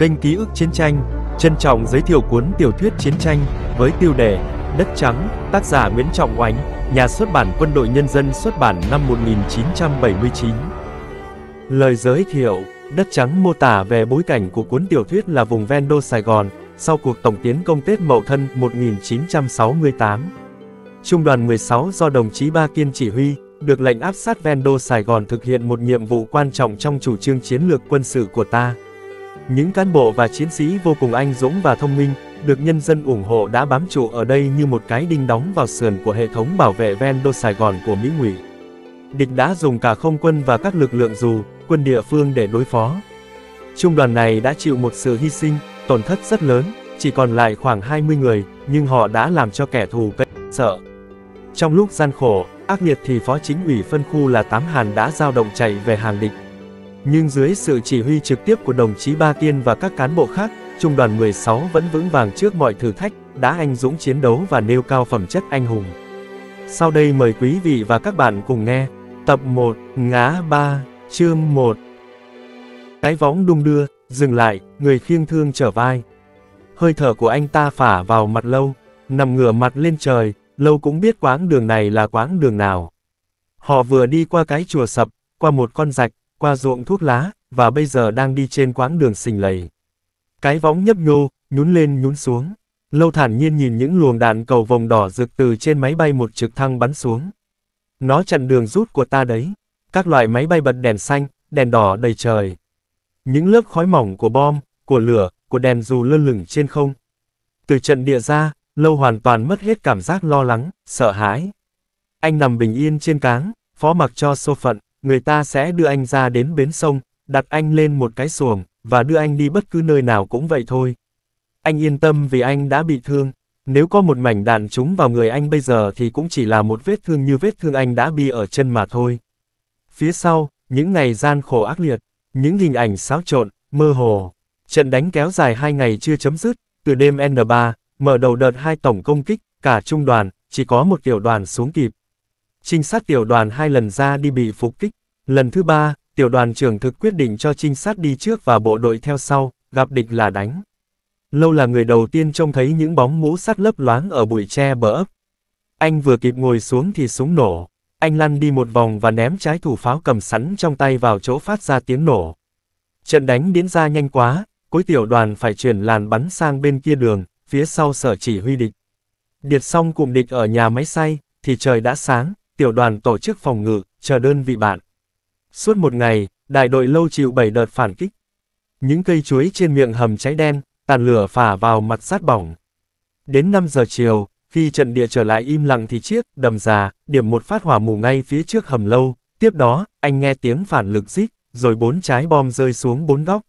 Kênh Ký ức Chiến tranh, trân trọng giới thiệu cuốn tiểu thuyết chiến tranh với tiêu đề Đất Trắng, tác giả Nguyễn Trọng Oánh, nhà xuất bản Quân đội Nhân dân xuất bản năm 1979. Lời giới thiệu, Đất Trắng mô tả về bối cảnh của cuốn tiểu thuyết là vùng ven đô Sài Gòn, sau cuộc tổng tiến công Tết Mậu Thân 1968. Trung đoàn 16 do đồng chí Ba Kiên chỉ huy, được lệnh áp sát ven đô Sài Gòn thực hiện một nhiệm vụ quan trọng trong chủ trương chiến lược quân sự của ta. Những cán bộ và chiến sĩ vô cùng anh dũng và thông minh, được nhân dân ủng hộ đã bám trụ ở đây như một cái đinh đóng vào sườn của hệ thống bảo vệ ven đô Sài Gòn của Mỹ ngụy. Địch đã dùng cả không quân và các lực lượng dù, quân địa phương để đối phó. Trung đoàn này đã chịu một sự hy sinh, tổn thất rất lớn, chỉ còn lại khoảng 20 người, nhưng họ đã làm cho kẻ thù cây sợ. Trong lúc gian khổ, ác liệt thì phó chính ủy phân khu là Tám Hàn đã giao động chạy về hàng địch. Nhưng dưới sự chỉ huy trực tiếp của đồng chí Ba Tiên và các cán bộ khác, Trung đoàn 16 vẫn vững vàng trước mọi thử thách, đã anh dũng chiến đấu và nêu cao phẩm chất anh hùng. Sau đây mời quý vị và các bạn cùng nghe, tập 1, ngã 3, chương 1. Cái võng đung đưa, dừng lại, người khiêng thương trở vai. Hơi thở của anh ta phả vào mặt lâu, nằm ngửa mặt lên trời, lâu cũng biết quãng đường này là quãng đường nào. Họ vừa đi qua cái chùa sập, qua một con rạch, qua ruộng thuốc lá, và bây giờ đang đi trên quãng đường xình lầy. Cái võng nhấp nhô, nhún lên nhún xuống. Lâu thản nhiên nhìn những luồng đạn cầu vòng đỏ rực từ trên máy bay một trực thăng bắn xuống. Nó chặn đường rút của ta đấy. Các loại máy bay bật đèn xanh, đèn đỏ đầy trời. Những lớp khói mỏng của bom, của lửa, của đèn dù lơ lửng trên không. Từ trận địa ra, Lâu hoàn toàn mất hết cảm giác lo lắng, sợ hãi. Anh nằm bình yên trên cáng, phó mặc cho số phận, người ta sẽ đưa anh ra đến bến sông, đặt anh lên một cái xuồng, và đưa anh đi bất cứ nơi nào cũng vậy thôi. Anh yên tâm vì anh đã bị thương, nếu có một mảnh đạn trúng vào người anh bây giờ thì cũng chỉ là một vết thương như vết thương anh đã bị ở chân mà thôi. Phía sau, những ngày gian khổ ác liệt, những hình ảnh xáo trộn, mơ hồ. Trận đánh kéo dài hai ngày chưa chấm dứt, từ đêm N3, mở đầu đợt hai tổng công kích, cả trung đoàn, chỉ có một tiểu đoàn xuống kịp. Trinh sát tiểu đoàn hai lần ra đi bị phục kích, lần thứ ba, tiểu đoàn trưởng thực quyết định cho trinh sát đi trước và bộ đội theo sau, gặp địch là đánh. Lâu là người đầu tiên trông thấy những bóng mũ sắt lấp loáng ở bụi tre bờ ấp. Anh vừa kịp ngồi xuống thì súng nổ. Anh lăn đi một vòng và ném trái thủ pháo cầm sẵn trong tay vào chỗ phát ra tiếng nổ. Trận đánh diễn ra nhanh quá, cuối tiểu đoàn phải chuyển làn bắn sang bên kia đường, phía sau sở chỉ huy địch. Điệt xong cụm địch ở nhà máy xay, thì trời đã sáng, tiểu đoàn tổ chức phòng ngự, chờ đơn vị bạn. Suốt một ngày, đại đội lâu chịu 7 đợt phản kích. Những cây chuối trên miệng hầm cháy đen, tàn lửa phả vào mặt sát bỏng. Đến 5 giờ chiều, khi trận địa trở lại im lặng thì chiếc đầm già, điểm một phát hỏa mù ngay phía trước hầm lâu, tiếp đó, anh nghe tiếng phản lực rít, rồi bốn trái bom rơi xuống bốn góc.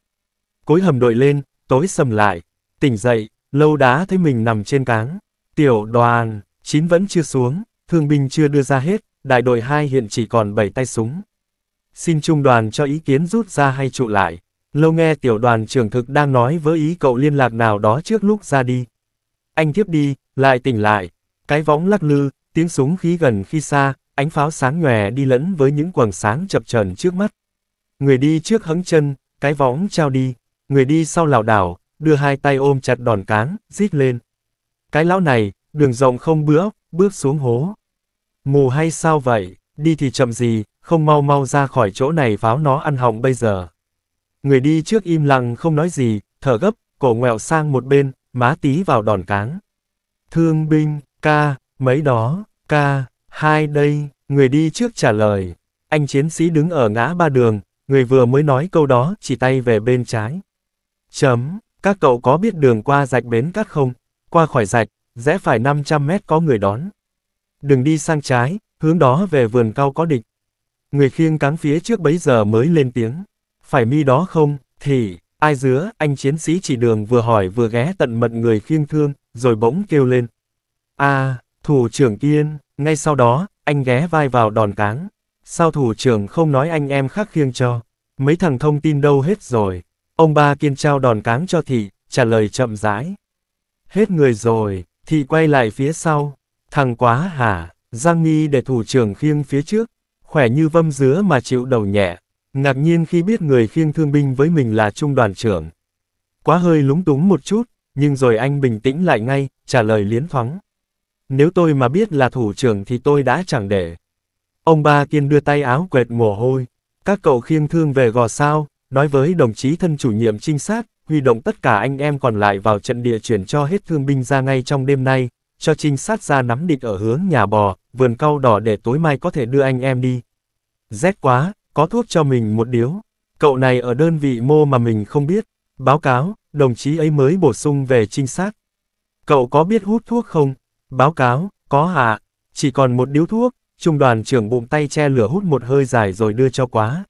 Cối hầm đội lên, tối sầm lại, tỉnh dậy, Lâu đá thấy mình nằm trên cáng. Tiểu đoàn, chín vẫn chưa xuống, thương binh chưa đưa ra hết, đại đội 2 hiện chỉ còn 7 tay súng. Xin trung đoàn cho ý kiến rút ra hay trụ lại. Lâu nghe tiểu đoàn trưởng thực đang nói với ý cậu liên lạc nào đó trước lúc ra đi. Anh tiếp đi, lại tỉnh lại. Cái võng lắc lư, tiếng súng khí gần khi xa, ánh pháo sáng nhòe đi lẫn với những quầng sáng chập chờn trước mắt. Người đi trước hững chân, cái võng trao đi, người đi sau lảo đảo, đưa hai tay ôm chặt đòn cáng, rít lên. Cái lão này, đường rộng không bữa bước xuống hố. Mù hay sao vậy, đi thì chậm gì, không mau mau ra khỏi chỗ này pháo nó ăn họng bây giờ. Người đi trước im lặng không nói gì, thở gấp, cổ ngoẹo sang một bên, má tí vào đòn cáng. Thương binh, ca, mấy đó, ca, hai đây, người đi trước trả lời. Anh chiến sĩ đứng ở ngã ba đường, người vừa mới nói câu đó, chỉ tay về bên trái. Chấm, các cậu có biết đường qua rạch bến cát không? Qua khỏi rạch, rẽ phải 500 mét có người đón. Đừng đi sang trái, hướng đó về vườn cao có địch. Người khiêng cáng phía trước bấy giờ mới lên tiếng. Phải mi đó không, thì, ai dứa, anh chiến sĩ chỉ đường vừa hỏi vừa ghé tận mật người khiêng thương, rồi bỗng kêu lên. a thủ trưởng kiên, ngay sau đó, anh ghé vai vào đòn cáng. Sao thủ trưởng không nói anh em khác khiêng cho? Mấy thằng thông tin đâu hết rồi? Ông ba kiên trao đòn cáng cho thị, trả lời chậm rãi. Hết người rồi, thị quay lại phía sau. Thằng quá hả, Giang Nghi để thủ trưởng khiêng phía trước, khỏe như vâm dứa mà chịu đầu nhẹ, ngạc nhiên khi biết người khiêng thương binh với mình là trung đoàn trưởng. Quá hơi lúng túng một chút, nhưng rồi anh bình tĩnh lại ngay, trả lời liến thoáng. Nếu tôi mà biết là thủ trưởng thì tôi đã chẳng để. Ông ba kiên đưa tay áo quệt mồ hôi. Các cậu khiêng thương về gò sao, nói với đồng chí thân chủ nhiệm trinh sát, huy động tất cả anh em còn lại vào trận địa chuyển cho hết thương binh ra ngay trong đêm nay, cho trinh sát ra nắm địch ở hướng nhà bò, vườn cau đỏ để tối mai có thể đưa anh em đi. Rét quá, có thuốc cho mình một điếu. Cậu này ở đơn vị mô mà mình không biết. Báo cáo, đồng chí ấy mới bổ sung về trinh sát. Cậu có biết hút thuốc không? Báo cáo, có hạ. Chỉ còn một điếu thuốc, trung đoàn trưởng bụng tay che lửa hút một hơi dài rồi đưa cho quá.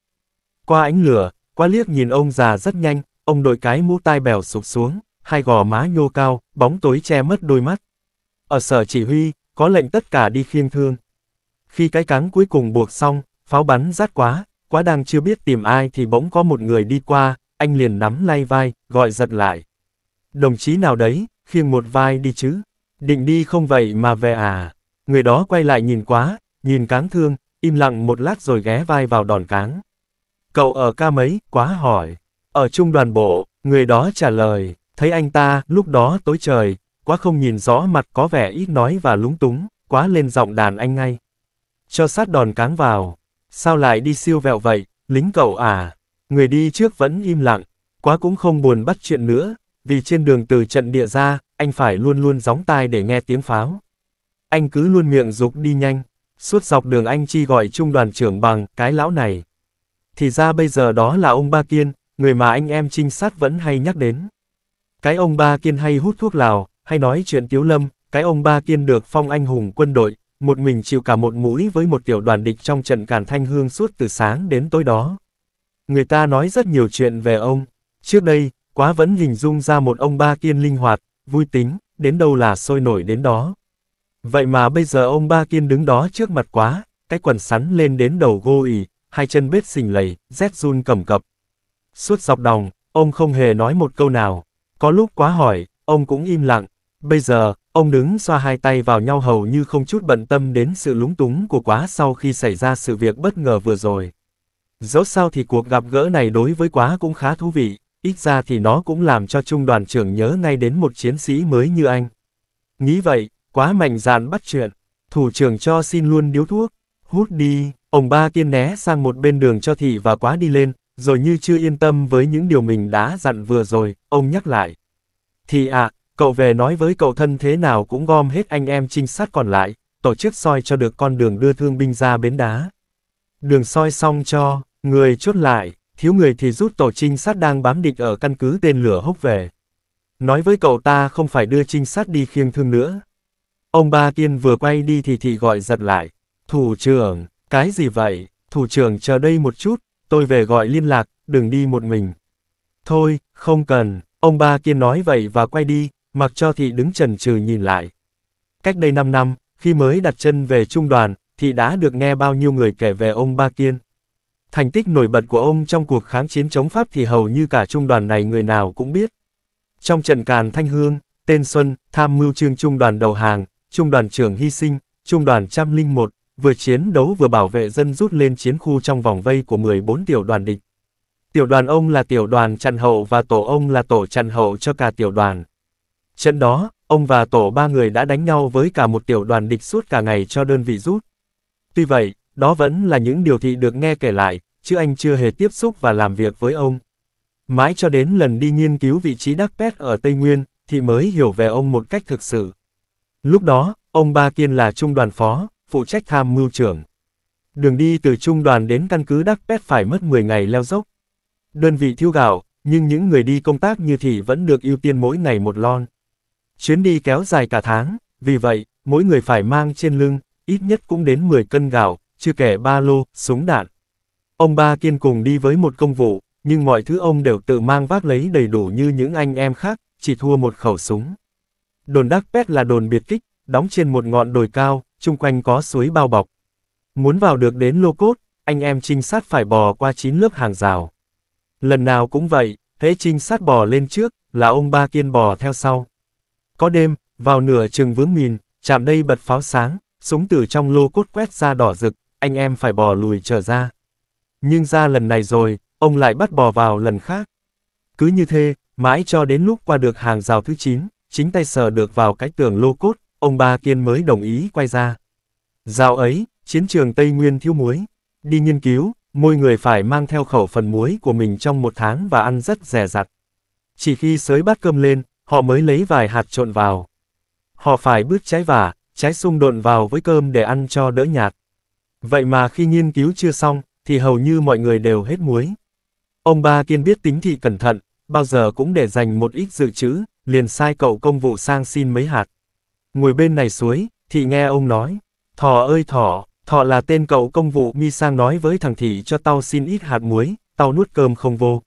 Qua ánh lửa, qua liếc nhìn ông già rất nhanh, ông đội cái mũ tai bèo sụp xuống, hai gò má nhô cao, bóng tối che mất đôi mắt. Ở sở chỉ huy, có lệnh tất cả đi khiêng thương. Khi cái cáng cuối cùng buộc xong, pháo bắn rát quá, quá đang chưa biết tìm ai thì bỗng có một người đi qua, anh liền nắm lay vai, gọi giật lại. Đồng chí nào đấy, khiêng một vai đi chứ, định đi không vậy mà về à. Người đó quay lại nhìn quá, nhìn cáng thương, im lặng một lát rồi ghé vai vào đòn cáng. Cậu ở ca mấy, quá hỏi. Ở trung đoàn bộ, người đó trả lời, thấy anh ta, lúc đó tối trời, quá không nhìn rõ mặt có vẻ ít nói và lúng túng, quá lên giọng đàn anh ngay. Cho sát đòn cáng vào, sao lại đi siêu vẹo vậy, lính cậu à? Người đi trước vẫn im lặng, quá cũng không buồn bắt chuyện nữa, vì trên đường từ trận địa ra, anh phải luôn luôn gióng tai để nghe tiếng pháo. Anh cứ luôn miệng dục đi nhanh, suốt dọc đường anh chi gọi trung đoàn trưởng bằng cái lão này. Thì ra bây giờ đó là ông Ba Kiên, người mà anh em trinh sát vẫn hay nhắc đến. Cái ông Ba Kiên hay hút thuốc lào, hay nói chuyện tiếu lâm, cái ông Ba Kiên được phong anh hùng quân đội, một mình chịu cả một mũi với một tiểu đoàn địch trong trận cản thanh hương suốt từ sáng đến tối đó. Người ta nói rất nhiều chuyện về ông, trước đây, quá vẫn hình dung ra một ông Ba Kiên linh hoạt, vui tính, đến đâu là sôi nổi đến đó. Vậy mà bây giờ ông Ba Kiên đứng đó trước mặt quá, cái quần sắn lên đến đầu gô ỉ, hai chân bết xình lầy, rét run cầm cập. Suốt dọc đồng, ông không hề nói một câu nào. Có lúc quá hỏi, ông cũng im lặng. Bây giờ, ông đứng xoa hai tay vào nhau hầu như không chút bận tâm đến sự lúng túng của quá sau khi xảy ra sự việc bất ngờ vừa rồi. Dẫu sao thì cuộc gặp gỡ này đối với quá cũng khá thú vị, ít ra thì nó cũng làm cho trung đoàn trưởng nhớ ngay đến một chiến sĩ mới như anh. Nghĩ vậy, quá mạnh dạn bắt chuyện, thủ trưởng cho xin luôn điếu thuốc, hút đi, ông ba tiên né sang một bên đường cho thị và quá đi lên, rồi như chưa yên tâm với những điều mình đã dặn vừa rồi, ông nhắc lại. Thì à, cậu về nói với cậu thân thế nào cũng gom hết anh em trinh sát còn lại, tổ chức soi cho được con đường đưa thương binh ra bến đá. Đường soi xong cho, người chốt lại, thiếu người thì rút tổ trinh sát đang bám địch ở căn cứ tên lửa hốc về. Nói với cậu ta không phải đưa trinh sát đi khiêng thương nữa. Ông ba kiên vừa quay đi thì thị gọi giật lại. Thủ trưởng, cái gì vậy? Thủ trưởng chờ đây một chút, tôi về gọi liên lạc, đừng đi một mình. Thôi, không cần, ông ba kiên nói vậy và quay đi, mặc cho thị đứng trần trừ nhìn lại. Cách đây 5 năm, khi mới đặt chân về trung đoàn, thị đã được nghe bao nhiêu người kể về ông ba kiên. Thành tích nổi bật của ông trong cuộc kháng chiến chống Pháp thì hầu như cả trung đoàn này người nào cũng biết. Trong trận càn Thanh Hương, tên Xuân, tham mưu trương trung đoàn đầu hàng, trung đoàn trưởng hy sinh, trung đoàn trăm linh một, vừa chiến đấu vừa bảo vệ dân rút lên chiến khu trong vòng vây của 14 tiểu đoàn địch. Tiểu đoàn ông là tiểu đoàn chặn hậu và tổ ông là tổ chặn hậu cho cả tiểu đoàn. Trận đó, ông và tổ ba người đã đánh nhau với cả một tiểu đoàn địch suốt cả ngày cho đơn vị rút. Tuy vậy, đó vẫn là những điều thị được nghe kể lại, chứ anh chưa hề tiếp xúc và làm việc với ông. Mãi cho đến lần đi nghiên cứu vị trí Đắc Pét ở Tây Nguyên, thì mới hiểu về ông một cách thực sự. Lúc đó, ông Ba Kiên là trung đoàn phó, phụ trách tham mưu trưởng. Đường đi từ trung đoàn đến căn cứ Đắc Pét phải mất 10 ngày leo dốc. Đơn vị thiếu gạo, nhưng những người đi công tác như thị vẫn được ưu tiên mỗi ngày một lon. Chuyến đi kéo dài cả tháng, vì vậy, mỗi người phải mang trên lưng, ít nhất cũng đến 10 cân gạo, chưa kể ba lô, súng đạn. Ông ba kiên cùng đi với một công vụ, nhưng mọi thứ ông đều tự mang vác lấy đầy đủ như những anh em khác, chỉ thua một khẩu súng. Đồn Đắc Pét là đồn biệt kích, đóng trên một ngọn đồi cao, chung quanh có suối bao bọc. Muốn vào được đến lô cốt, anh em trinh sát phải bò qua chín lớp hàng rào. Lần nào cũng vậy, thế trinh sát bò lên trước, là ông ba kiên bò theo sau. Có đêm, vào nửa chừng vướng mìn, chạm đây bật pháo sáng, súng từ trong lô cốt quét ra đỏ rực, anh em phải bò lùi trở ra. Nhưng ra lần này rồi, ông lại bắt bò vào lần khác. Cứ như thế, mãi cho đến lúc qua được hàng rào thứ 9, chính tay sờ được vào cái tường lô cốt, ông Ba Kiên mới đồng ý quay ra. Rào ấy, chiến trường Tây Nguyên thiếu muối. Đi nghiên cứu, mỗi người phải mang theo khẩu phần muối của mình trong một tháng và ăn rất rẻ rặt. Chỉ khi sới bát cơm lên, họ mới lấy vài hạt trộn vào. Họ phải bứt trái vả, trái sung độn vào với cơm để ăn cho đỡ nhạt. Vậy mà khi nghiên cứu chưa xong, thì hầu như mọi người đều hết muối. Ông ba kiên biết tính thị cẩn thận, bao giờ cũng để dành một ít dự trữ, liền sai cậu công vụ sang xin mấy hạt. Ngồi bên này suối, thị nghe ông nói, thỏ ơi thỏ, thỏ là tên cậu công vụ mi sang nói với thằng thị cho tao xin ít hạt muối, tao nuốt cơm không vô.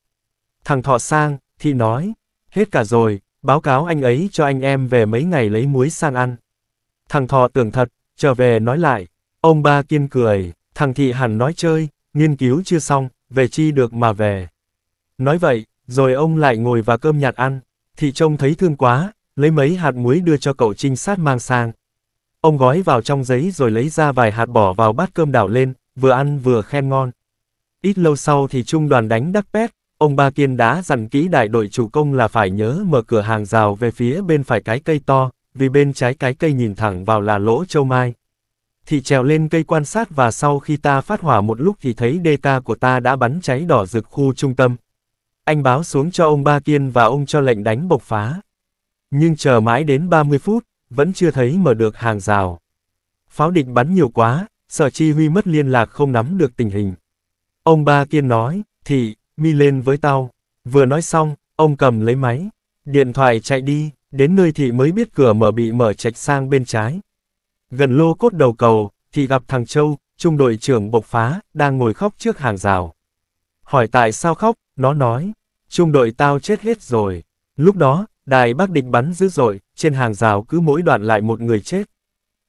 Thằng thọ sang, thị nói, hết cả rồi, báo cáo anh ấy cho anh em về mấy ngày lấy muối sang ăn. Thằng thọ tưởng thật, trở về nói lại, ông ba kiên cười, thằng thị hẳn nói chơi, nghiên cứu chưa xong, về chi được mà về. Nói vậy, rồi ông lại ngồi và cơm nhạt ăn, thị trông thấy thương quá, lấy mấy hạt muối đưa cho cậu trinh sát mang sang. Ông gói vào trong giấy rồi lấy ra vài hạt bỏ vào bát cơm đảo lên, vừa ăn vừa khen ngon. Ít lâu sau thì trung đoàn đánh đắc pét, ông Ba Kiên đã dặn kỹ đại đội chủ công là phải nhớ mở cửa hàng rào về phía bên phải cái cây to, vì bên trái cái cây nhìn thẳng vào là lỗ châu mai. Thị trèo lên cây quan sát và sau khi ta phát hỏa một lúc thì thấy đê ta của ta đã bắn cháy đỏ rực khu trung tâm. Anh báo xuống cho ông Ba Kiên và ông cho lệnh đánh bộc phá. Nhưng chờ mãi đến 30 phút, vẫn chưa thấy mở được hàng rào. Pháo địch bắn nhiều quá, sở chi huy mất liên lạc không nắm được tình hình. Ông Ba Kiên nói, thị, mi lên với tao. Vừa nói xong, ông cầm lấy máy. Điện thoại chạy đi, đến nơi thị mới biết cửa mở bị mở chạch sang bên trái. Gần lô cốt đầu cầu, thì gặp thằng Châu, trung đội trưởng bộc phá, đang ngồi khóc trước hàng rào. Hỏi tại sao khóc, nó nói, trung đội tao chết hết rồi. Lúc đó, đài bác địch bắn dữ dội, trên hàng rào cứ mỗi đoạn lại một người chết.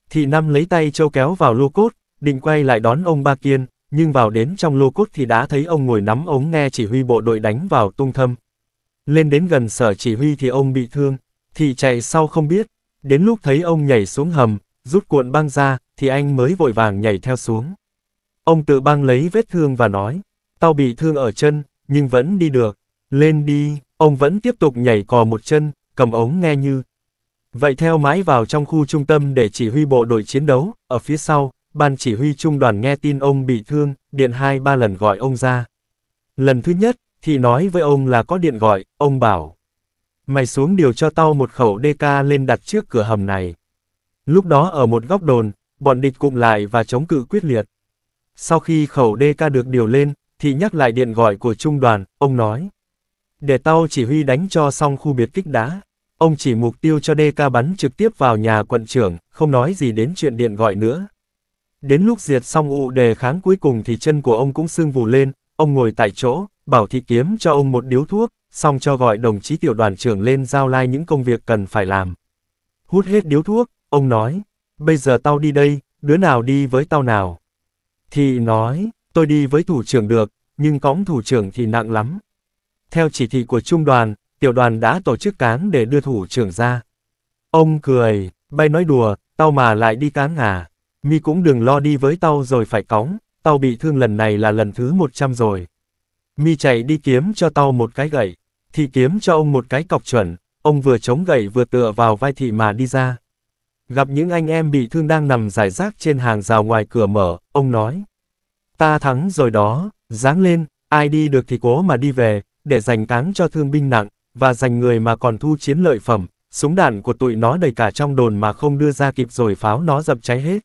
Thị Năm lấy tay Châu kéo vào lô cốt, định quay lại đón ông Ba Kiên, nhưng vào đến trong lô cốt thì đã thấy ông ngồi nắm ống nghe chỉ huy bộ đội đánh vào tung thâm. Lên đến gần sở chỉ huy thì ông bị thương, thì chạy sau không biết, đến lúc thấy ông nhảy xuống hầm, rút cuộn băng ra, thì anh mới vội vàng nhảy theo xuống. Ông tự băng lấy vết thương và nói, tao bị thương ở chân, nhưng vẫn đi được, lên đi, ông vẫn tiếp tục nhảy cò một chân, cầm ống nghe như. Vậy theo mãi vào trong khu trung tâm để chỉ huy bộ đội chiến đấu, ở phía sau, ban chỉ huy trung đoàn nghe tin ông bị thương, điện hai ba lần gọi ông ra. Lần thứ nhất, thì nói với ông là có điện gọi, ông bảo. Mày xuống điều cho tao một khẩu DK lên đặt trước cửa hầm này. Lúc đó ở một góc đồn, bọn địch cụm lại và chống cự quyết liệt. Sau khi khẩu DK được điều lên, thì nhắc lại điện gọi của trung đoàn, ông nói. Để tao chỉ huy đánh cho xong khu biệt kích đá. Ông chỉ mục tiêu cho DK bắn trực tiếp vào nhà quận trưởng, không nói gì đến chuyện điện gọi nữa. Đến lúc diệt xong ụ đề kháng cuối cùng thì chân của ông cũng sưng vù lên, ông ngồi tại chỗ, bảo thị kiếm cho ông một điếu thuốc, xong cho gọi đồng chí tiểu đoàn trưởng lên giao lai những công việc cần phải làm. Hút hết điếu thuốc, ông nói, bây giờ tao đi đây, đứa nào đi với tao nào? Thì nói, tôi đi với thủ trưởng được, nhưng cõng thủ trưởng thì nặng lắm. Theo chỉ thị của trung đoàn, tiểu đoàn đã tổ chức cáng để đưa thủ trưởng ra. Ông cười, bay nói đùa, tao mà lại đi cáng à mi cũng đừng lo đi với tao rồi phải cóng, tao bị thương lần này là lần thứ 100 rồi. Mi chạy đi kiếm cho tao một cái gậy, thì kiếm cho ông một cái cọc chuẩn, ông vừa chống gậy vừa tựa vào vai thị mà đi ra. Gặp những anh em bị thương đang nằm giải rác trên hàng rào ngoài cửa mở, ông nói. Ta thắng rồi đó, dáng lên, ai đi được thì cố mà đi về, để dành cáng cho thương binh nặng, và dành người mà còn thu chiến lợi phẩm, súng đạn của tụi nó đầy cả trong đồn mà không đưa ra kịp rồi pháo nó dập cháy hết.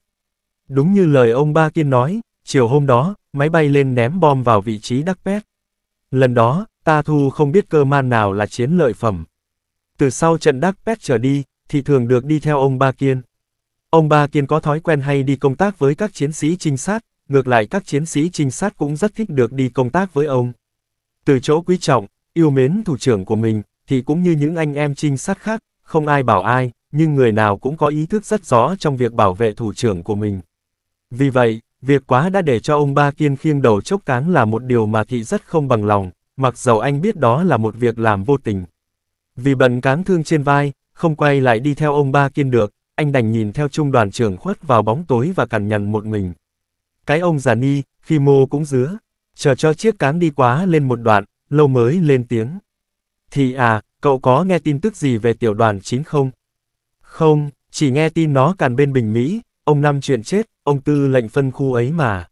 Đúng như lời ông Ba Kiên nói, chiều hôm đó, máy bay lên ném bom vào vị trí Đắc Pét. Lần đó, ta thu không biết cơ man nào là chiến lợi phẩm. Từ sau trận Đắc Pét trở đi, thì thường được đi theo ông Ba Kiên. Ông Ba Kiên có thói quen hay đi công tác với các chiến sĩ trinh sát, ngược lại các chiến sĩ trinh sát cũng rất thích được đi công tác với ông. Từ chỗ quý trọng, yêu mến thủ trưởng của mình, thì cũng như những anh em trinh sát khác, không ai bảo ai, nhưng người nào cũng có ý thức rất rõ trong việc bảo vệ thủ trưởng của mình. Vì vậy, việc quá đã để cho ông Ba Kiên khiêng đầu chốc cáng là một điều mà thị rất không bằng lòng, mặc dầu anh biết đó là một việc làm vô tình. Vì bận cáng thương trên vai, không quay lại đi theo ông Ba Kiên được, anh đành nhìn theo trung đoàn trưởng khuất vào bóng tối và cằn nhằn một mình. Cái ông già ni, khi mô cũng dứa, chờ cho chiếc cáng đi quá lên một đoạn, lâu mới lên tiếng. Thì à, cậu có nghe tin tức gì về tiểu đoàn 9 không? Không, chỉ nghe tin nó càn bên Bình Mỹ, ông Năm chuyện chết, ông Tư lệnh phân khu ấy mà.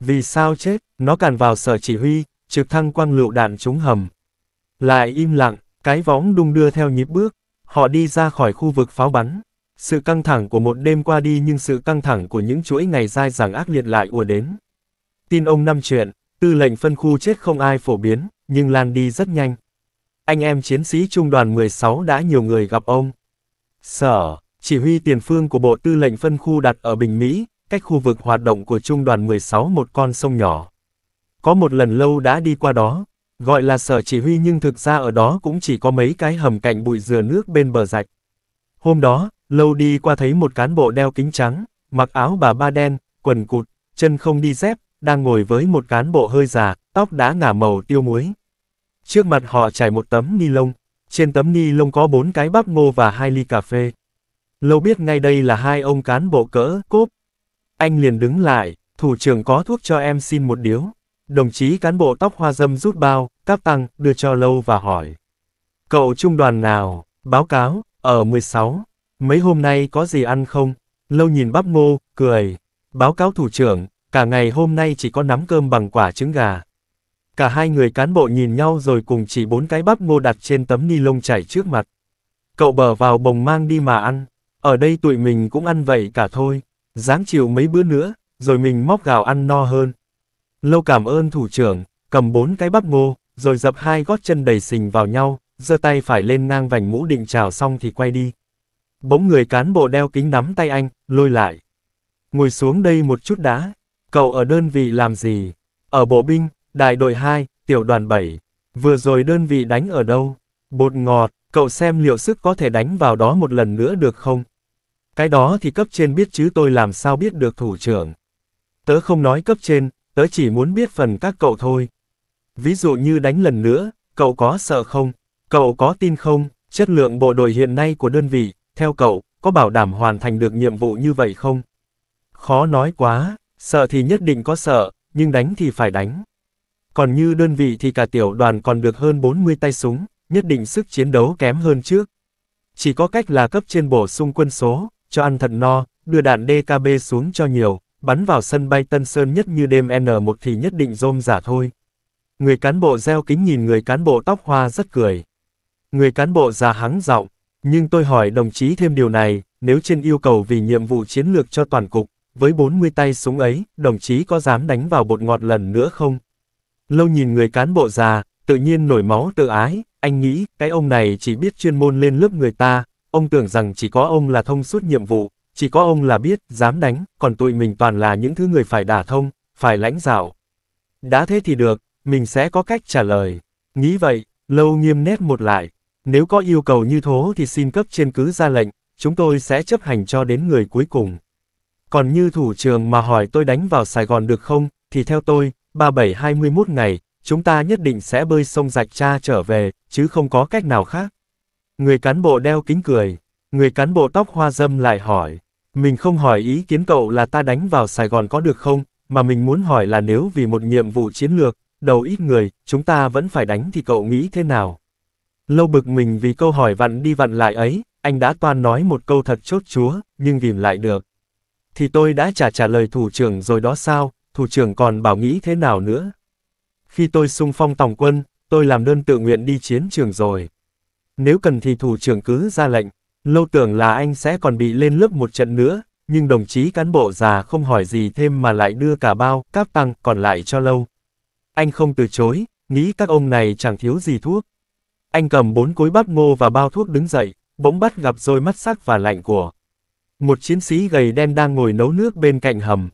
Vì sao chết, nó càn vào sở chỉ huy, trực thăng quang lựu đạn trúng hầm. Lại im lặng, cái võng đung đưa theo nhịp bước, họ đi ra khỏi khu vực pháo bắn. Sự căng thẳng của một đêm qua đi nhưng sự căng thẳng của những chuỗi ngày dai dẳng ác liệt lại ùa đến. Tin ông năm chuyện, tư lệnh phân khu chết không ai phổ biến, nhưng lan đi rất nhanh. Anh em chiến sĩ trung đoàn 16 đã nhiều người gặp ông. Sở, chỉ huy tiền phương của bộ tư lệnh phân khu đặt ở Bình Mỹ, cách khu vực hoạt động của trung đoàn 16 một con sông nhỏ. Có một lần lâu đã đi qua đó, gọi là sở chỉ huy nhưng thực ra ở đó cũng chỉ có mấy cái hầm cạnh bụi dừa nước bên bờ rạch. Hôm đó, lâu đi qua thấy một cán bộ đeo kính trắng, mặc áo bà ba đen, quần cụt, chân không đi dép, đang ngồi với một cán bộ hơi già, tóc đã ngả màu tiêu muối. Trước mặt họ trải một tấm ni lông, trên tấm ni lông có bốn cái bắp ngô và hai ly cà phê. Lâu biết ngay đây là hai ông cán bộ cỡ, cốp. Anh liền đứng lại, thủ trưởng có thuốc cho em xin một điếu. Đồng chí cán bộ tóc hoa dâm rút bao, cáp tăng, đưa cho Lâu và hỏi. Cậu trung đoàn nào? Báo cáo, ở 16. Mấy hôm nay có gì ăn không? Lâu nhìn bắp ngô, cười. Báo cáo thủ trưởng, cả ngày hôm nay chỉ có nắm cơm bằng quả trứng gà. Cả hai người cán bộ nhìn nhau rồi cùng chỉ bốn cái bắp ngô đặt trên tấm ni lông chảy trước mặt. Cậu bờ vào bồng mang đi mà ăn. Ở đây tụi mình cũng ăn vậy cả thôi. Dáng chịu mấy bữa nữa, rồi mình móc gạo ăn no hơn. Lâu cảm ơn thủ trưởng, cầm bốn cái bắp ngô, rồi dập hai gót chân đầy sình vào nhau, giơ tay phải lên ngang vành mũ định chào xong thì quay đi. Bỗng người cán bộ đeo kính nắm tay anh, lôi lại. Ngồi xuống đây một chút đã. Cậu ở đơn vị làm gì? Ở bộ binh, đại đội 2, tiểu đoàn 7. Vừa rồi đơn vị đánh ở đâu? Bột ngọt, cậu xem liệu sức có thể đánh vào đó một lần nữa được không? Cái đó thì cấp trên biết chứ tôi làm sao biết được thủ trưởng. Tớ không nói cấp trên, tớ chỉ muốn biết phần các cậu thôi. Ví dụ như đánh lần nữa, cậu có sợ không? Cậu có tin không? Chất lượng bộ đội hiện nay của đơn vị, theo cậu, có bảo đảm hoàn thành được nhiệm vụ như vậy không? Khó nói quá, sợ thì nhất định có sợ, nhưng đánh thì phải đánh. Còn như đơn vị thì cả tiểu đoàn còn được hơn 40 tay súng, nhất định sức chiến đấu kém hơn trước. Chỉ có cách là cấp trên bổ sung quân số, cho ăn thật no, đưa đạn DKB xuống cho nhiều, bắn vào sân bay Tân Sơn nhất như đêm N1 thì nhất định rôm giả thôi. Người cán bộ gieo kính nhìn người cán bộ tóc hoa rất cười. Người cán bộ già hắng giọng, nhưng tôi hỏi đồng chí thêm điều này, nếu trên yêu cầu vì nhiệm vụ chiến lược cho toàn cục, với 40 tay súng ấy, đồng chí có dám đánh vào bột ngọt lần nữa không? Lâu nhìn người cán bộ già, tự nhiên nổi máu tự ái, anh nghĩ, cái ông này chỉ biết chuyên môn lên lớp người ta, ông tưởng rằng chỉ có ông là thông suốt nhiệm vụ, chỉ có ông là biết, dám đánh, còn tụi mình toàn là những thứ người phải đả thông, phải lãnh dạo. Đã thế thì được, mình sẽ có cách trả lời. Nghĩ vậy, lâu nghiêm nét một lại. Nếu có yêu cầu như thố thì xin cấp trên cứ ra lệnh, chúng tôi sẽ chấp hành cho đến người cuối cùng. Còn như thủ trường mà hỏi tôi đánh vào Sài Gòn được không, thì theo tôi, 37-21 ngày, chúng ta nhất định sẽ bơi sông rạch cha trở về, chứ không có cách nào khác. Người cán bộ đeo kính cười, người cán bộ tóc hoa dâm lại hỏi, mình không hỏi ý kiến cậu là ta đánh vào Sài Gòn có được không, mà mình muốn hỏi là nếu vì một nhiệm vụ chiến lược, đầu ít người, chúng ta vẫn phải đánh thì cậu nghĩ thế nào? Lâu bực mình vì câu hỏi vặn đi vặn lại ấy, anh đã toan nói một câu thật chốt chúa, nhưng ghim lại được. Thì tôi đã trả trả lời thủ trưởng rồi đó sao, thủ trưởng còn bảo nghĩ thế nào nữa? Khi tôi sung phong tòng quân, tôi làm đơn tự nguyện đi chiến trường rồi. Nếu cần thì thủ trưởng cứ ra lệnh, lâu tưởng là anh sẽ còn bị lên lớp một trận nữa, nhưng đồng chí cán bộ già không hỏi gì thêm mà lại đưa cả bao, cáp tăng, còn lại cho lâu. Anh không từ chối, nghĩ các ông này chẳng thiếu gì thuốc. Anh cầm bốn cối bắp ngô và bao thuốc đứng dậy, bỗng bắt gặp đôi mắt sắc và lạnh của. Một chiến sĩ gầy đen đang ngồi nấu nước bên cạnh hầm.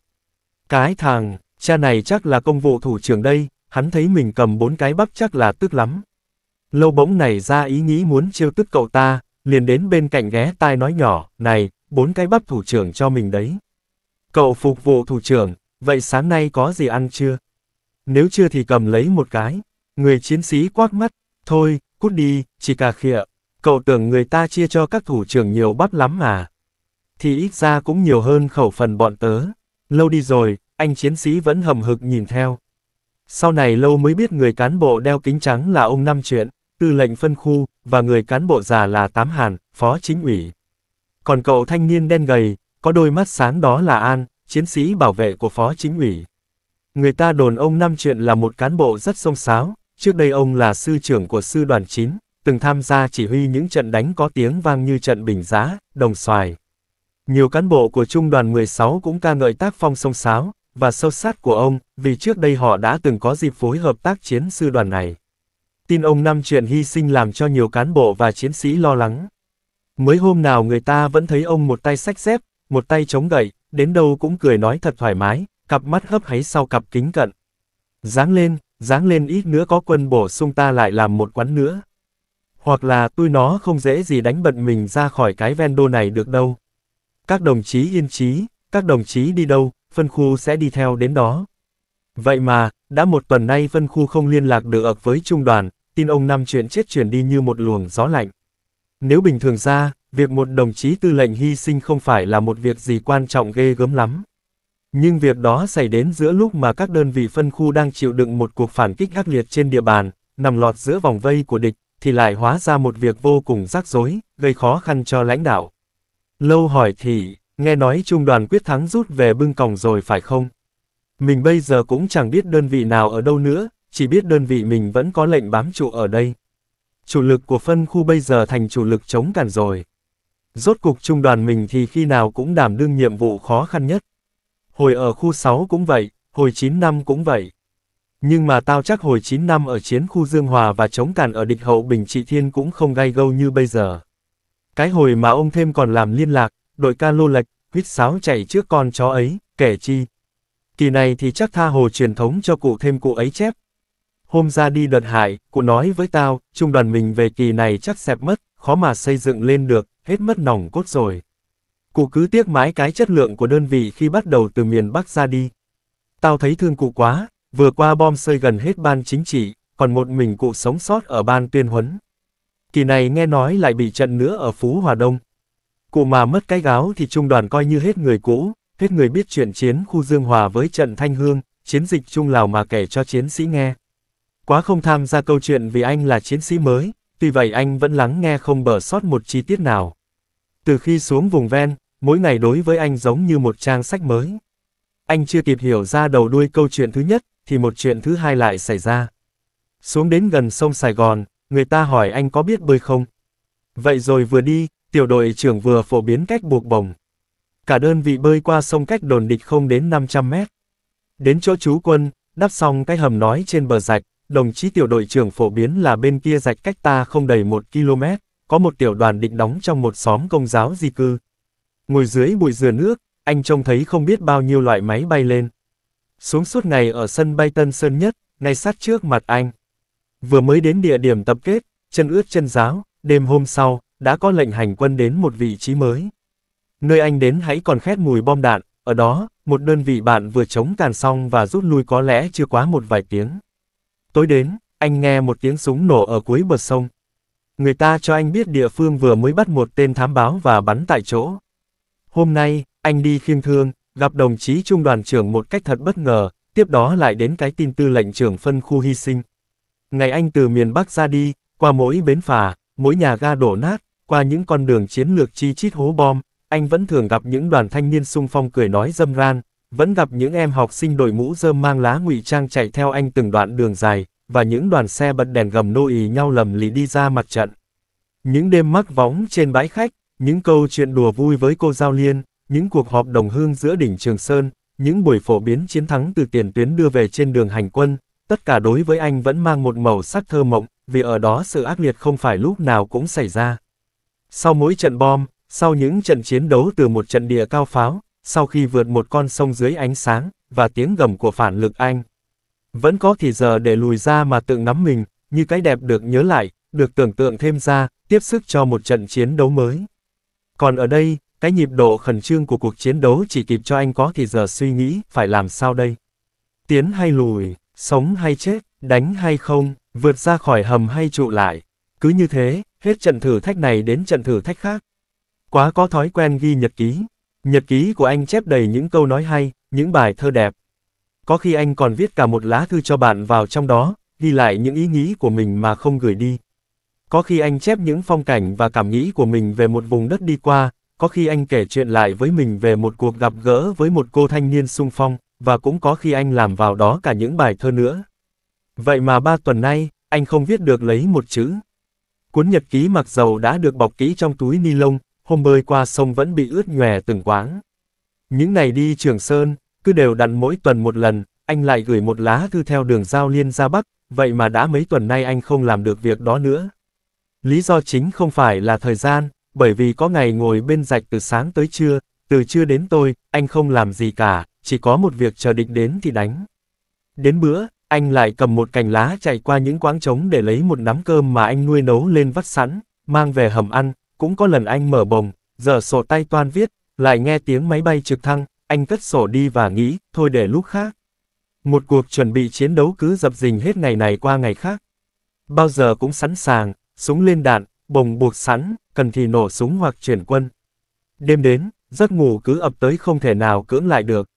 Cái thằng, cha này chắc là công vụ thủ trưởng đây, hắn thấy mình cầm bốn cái bắp chắc là tức lắm. Lâu bỗng này ra ý nghĩ muốn chiêu tức cậu ta, liền đến bên cạnh ghé tai nói nhỏ, này, bốn cái bắp thủ trưởng cho mình đấy. Cậu phục vụ thủ trưởng, vậy sáng nay có gì ăn chưa? Nếu chưa thì cầm lấy một cái. Người chiến sĩ quát mắt, thôi, cút đi, chỉ cà khịa. Cậu tưởng người ta chia cho các thủ trưởng nhiều bắp lắm à? Thì ít ra cũng nhiều hơn khẩu phần bọn tớ. Lâu đi rồi, anh chiến sĩ vẫn hầm hực nhìn theo. Sau này lâu mới biết người cán bộ đeo kính trắng là ông Năm Chuyện, tư lệnh phân khu, và người cán bộ già là Tám Hàn, phó chính ủy. Còn cậu thanh niên đen gầy, có đôi mắt sáng đó là An, chiến sĩ bảo vệ của phó chính ủy. Người ta đồn ông Năm Chuyện là một cán bộ rất sông sáo, trước đây ông là sư trưởng của sư đoàn 9, từng tham gia chỉ huy những trận đánh có tiếng vang như trận Bình Giá, Đồng Xoài. Nhiều cán bộ của trung đoàn 16 cũng ca ngợi tác phong sông sáo, và sâu sát của ông, vì trước đây họ đã từng có dịp phối hợp tác chiến sư đoàn này. Tin ông Năm Chuyện hy sinh làm cho nhiều cán bộ và chiến sĩ lo lắng. Mới hôm nào người ta vẫn thấy ông một tay sách dép, một tay chống gậy, đến đâu cũng cười nói thật thoải mái, cặp mắt hấp háy sau cặp kính cận. Dáng lên, dáng lên ít nữa có quân bổ sung ta lại làm một quán nữa. Hoặc là tôi nó không dễ gì đánh bật mình ra khỏi cái ven đô này được đâu. Các đồng chí yên trí, các đồng chí đi đâu, phân khu sẽ đi theo đến đó. Vậy mà, đã một tuần nay phân khu không liên lạc được với trung đoàn, tin ông Năm chuyện chết chuyển đi như một luồng gió lạnh. Nếu bình thường ra, việc một đồng chí tư lệnh hy sinh không phải là một việc gì quan trọng ghê gớm lắm. Nhưng việc đó xảy đến giữa lúc mà các đơn vị phân khu đang chịu đựng một cuộc phản kích ác liệt trên địa bàn, nằm lọt giữa vòng vây của địch, thì lại hóa ra một việc vô cùng rắc rối, gây khó khăn cho lãnh đạo. Lâu hỏi thì, nghe nói trung đoàn quyết thắng rút về bưng còng rồi phải không? Mình bây giờ cũng chẳng biết đơn vị nào ở đâu nữa, chỉ biết đơn vị mình vẫn có lệnh bám trụ ở đây. Chủ lực của phân khu bây giờ thành chủ lực chống cản rồi. Rốt cục trung đoàn mình thì khi nào cũng đảm đương nhiệm vụ khó khăn nhất. Hồi ở khu 6 cũng vậy, hồi 9 năm cũng vậy. Nhưng mà tao chắc hồi 9 năm ở chiến khu Dương Hòa và chống cản ở địch hậu Bình Trị Thiên cũng không gai gâu như bây giờ. Cái hồi mà ông thêm còn làm liên lạc, đội ca lô lệch, huyết sáo chạy trước con chó ấy, kể chi. Kỳ này thì chắc tha hồ truyền thống cho cụ thêm cụ ấy chép. Hôm ra đi đợt hại, cụ nói với tao, trung đoàn mình về kỳ này chắc xẹp mất, khó mà xây dựng lên được, hết mất nòng cốt rồi. Cụ cứ tiếc mãi cái chất lượng của đơn vị khi bắt đầu từ miền Bắc ra đi. Tao thấy thương cụ quá, vừa qua bom rơi gần hết ban chính trị, còn một mình cụ sống sót ở ban tuyên huấn. Kỳ này nghe nói lại bị trận nữa ở Phú Hòa Đông. Cụ mà mất cái gáo thì trung đoàn coi như hết người cũ, hết người biết chuyện chiến khu Dương Hòa với trận Thanh Hương, chiến dịch Trung Lào mà kể cho chiến sĩ nghe. Quá không tham gia câu chuyện vì anh là chiến sĩ mới, tuy vậy anh vẫn lắng nghe không bở sót một chi tiết nào. Từ khi xuống vùng ven, mỗi ngày đối với anh giống như một trang sách mới. Anh chưa kịp hiểu ra đầu đuôi câu chuyện thứ nhất, thì một chuyện thứ hai lại xảy ra. Xuống đến gần sông Sài Gòn, người ta hỏi anh có biết bơi không? Vậy rồi vừa đi, tiểu đội trưởng vừa phổ biến cách buộc bồng. Cả đơn vị bơi qua sông cách đồn địch không đến 500 mét. Đến chỗ trú quân, đắp xong cái hầm nói trên bờ rạch, đồng chí tiểu đội trưởng phổ biến là bên kia rạch cách ta không đầy một km, có một tiểu đoàn định đóng trong một xóm công giáo di cư. Ngồi dưới bụi dừa nước, anh trông thấy không biết bao nhiêu loại máy bay lên. Xuống suốt ngày ở sân bay Tân Sơn Nhất, ngay sát trước mặt anh. Vừa mới đến địa điểm tập kết, chân ướt chân giáo, đêm hôm sau, đã có lệnh hành quân đến một vị trí mới. Nơi anh đến hãy còn khét mùi bom đạn, ở đó, một đơn vị bạn vừa chống càn xong và rút lui có lẽ chưa quá một vài tiếng. Tối đến, anh nghe một tiếng súng nổ ở cuối bờ sông. Người ta cho anh biết địa phương vừa mới bắt một tên thám báo và bắn tại chỗ. Hôm nay, anh đi khiêng thương, gặp đồng chí trung đoàn trưởng một cách thật bất ngờ, tiếp đó lại đến cái tin tư lệnh trưởng phân khu hy sinh. Ngày anh từ miền Bắc ra đi, qua mỗi bến phà, mỗi nhà ga đổ nát, qua những con đường chiến lược chi chít hố bom, anh vẫn thường gặp những đoàn thanh niên sung phong cười nói dâm ran, vẫn gặp những em học sinh đội mũ rơm mang lá ngụy trang chạy theo anh từng đoạn đường dài, và những đoàn xe bật đèn gầm nô ì nhau lầm lì đi ra mặt trận. Những đêm mắc võng trên bãi khách, những câu chuyện đùa vui với cô Giao Liên, những cuộc họp đồng hương giữa đỉnh Trường Sơn, những buổi phổ biến chiến thắng từ tiền tuyến đưa về trên đường hành quân, tất cả đối với anh vẫn mang một màu sắc thơ mộng, vì ở đó sự ác liệt không phải lúc nào cũng xảy ra. Sau mỗi trận bom, sau những trận chiến đấu từ một trận địa cao pháo, sau khi vượt một con sông dưới ánh sáng, và tiếng gầm của phản lực Anh. Vẫn có thì giờ để lùi ra mà tự ngắm mình, như cái đẹp được nhớ lại, được tưởng tượng thêm ra, tiếp sức cho một trận chiến đấu mới. Còn ở đây, cái nhịp độ khẩn trương của cuộc chiến đấu chỉ kịp cho anh có thì giờ suy nghĩ, phải làm sao đây? Tiến hay lùi, sống hay chết, đánh hay không, vượt ra khỏi hầm hay trụ lại. Cứ như thế, hết trận thử thách này đến trận thử thách khác. Quá có thói quen ghi nhật ký. Nhật ký của anh chép đầy những câu nói hay, những bài thơ đẹp. Có khi anh còn viết cả một lá thư cho bạn vào trong đó, ghi lại những ý nghĩ của mình mà không gửi đi. Có khi anh chép những phong cảnh và cảm nghĩ của mình về một vùng đất đi qua, có khi anh kể chuyện lại với mình về một cuộc gặp gỡ với một cô thanh niên sung phong, và cũng có khi anh làm vào đó cả những bài thơ nữa. Vậy mà ba tuần nay, anh không viết được lấy một chữ. Cuốn nhật ký mặc dầu đã được bọc kỹ trong túi ni lông, hôm bơi qua sông vẫn bị ướt nhòe từng quáng. Những ngày đi Trường Sơn, cứ đều đặn mỗi tuần một lần, anh lại gửi một lá thư theo đường giao liên ra Bắc, vậy mà đã mấy tuần nay anh không làm được việc đó nữa. Lý do chính không phải là thời gian, bởi vì có ngày ngồi bên rạch từ sáng tới trưa, từ trưa đến tôi, anh không làm gì cả, chỉ có một việc chờ địch đến thì đánh. Đến bữa, anh lại cầm một cành lá chạy qua những quáng trống để lấy một nắm cơm mà anh nuôi nấu lên vắt sẵn, mang về hầm ăn, cũng có lần anh mở bồng, giờ sổ tay toan viết, lại nghe tiếng máy bay trực thăng, anh cất sổ đi và nghĩ, thôi để lúc khác. Một cuộc chuẩn bị chiến đấu cứ dập dình hết ngày này qua ngày khác. Bao giờ cũng sẵn sàng, súng lên đạn, bồng buộc sẵn, cần thì nổ súng hoặc chuyển quân. Đêm đến, giấc ngủ cứ ập tới không thể nào cưỡng lại được.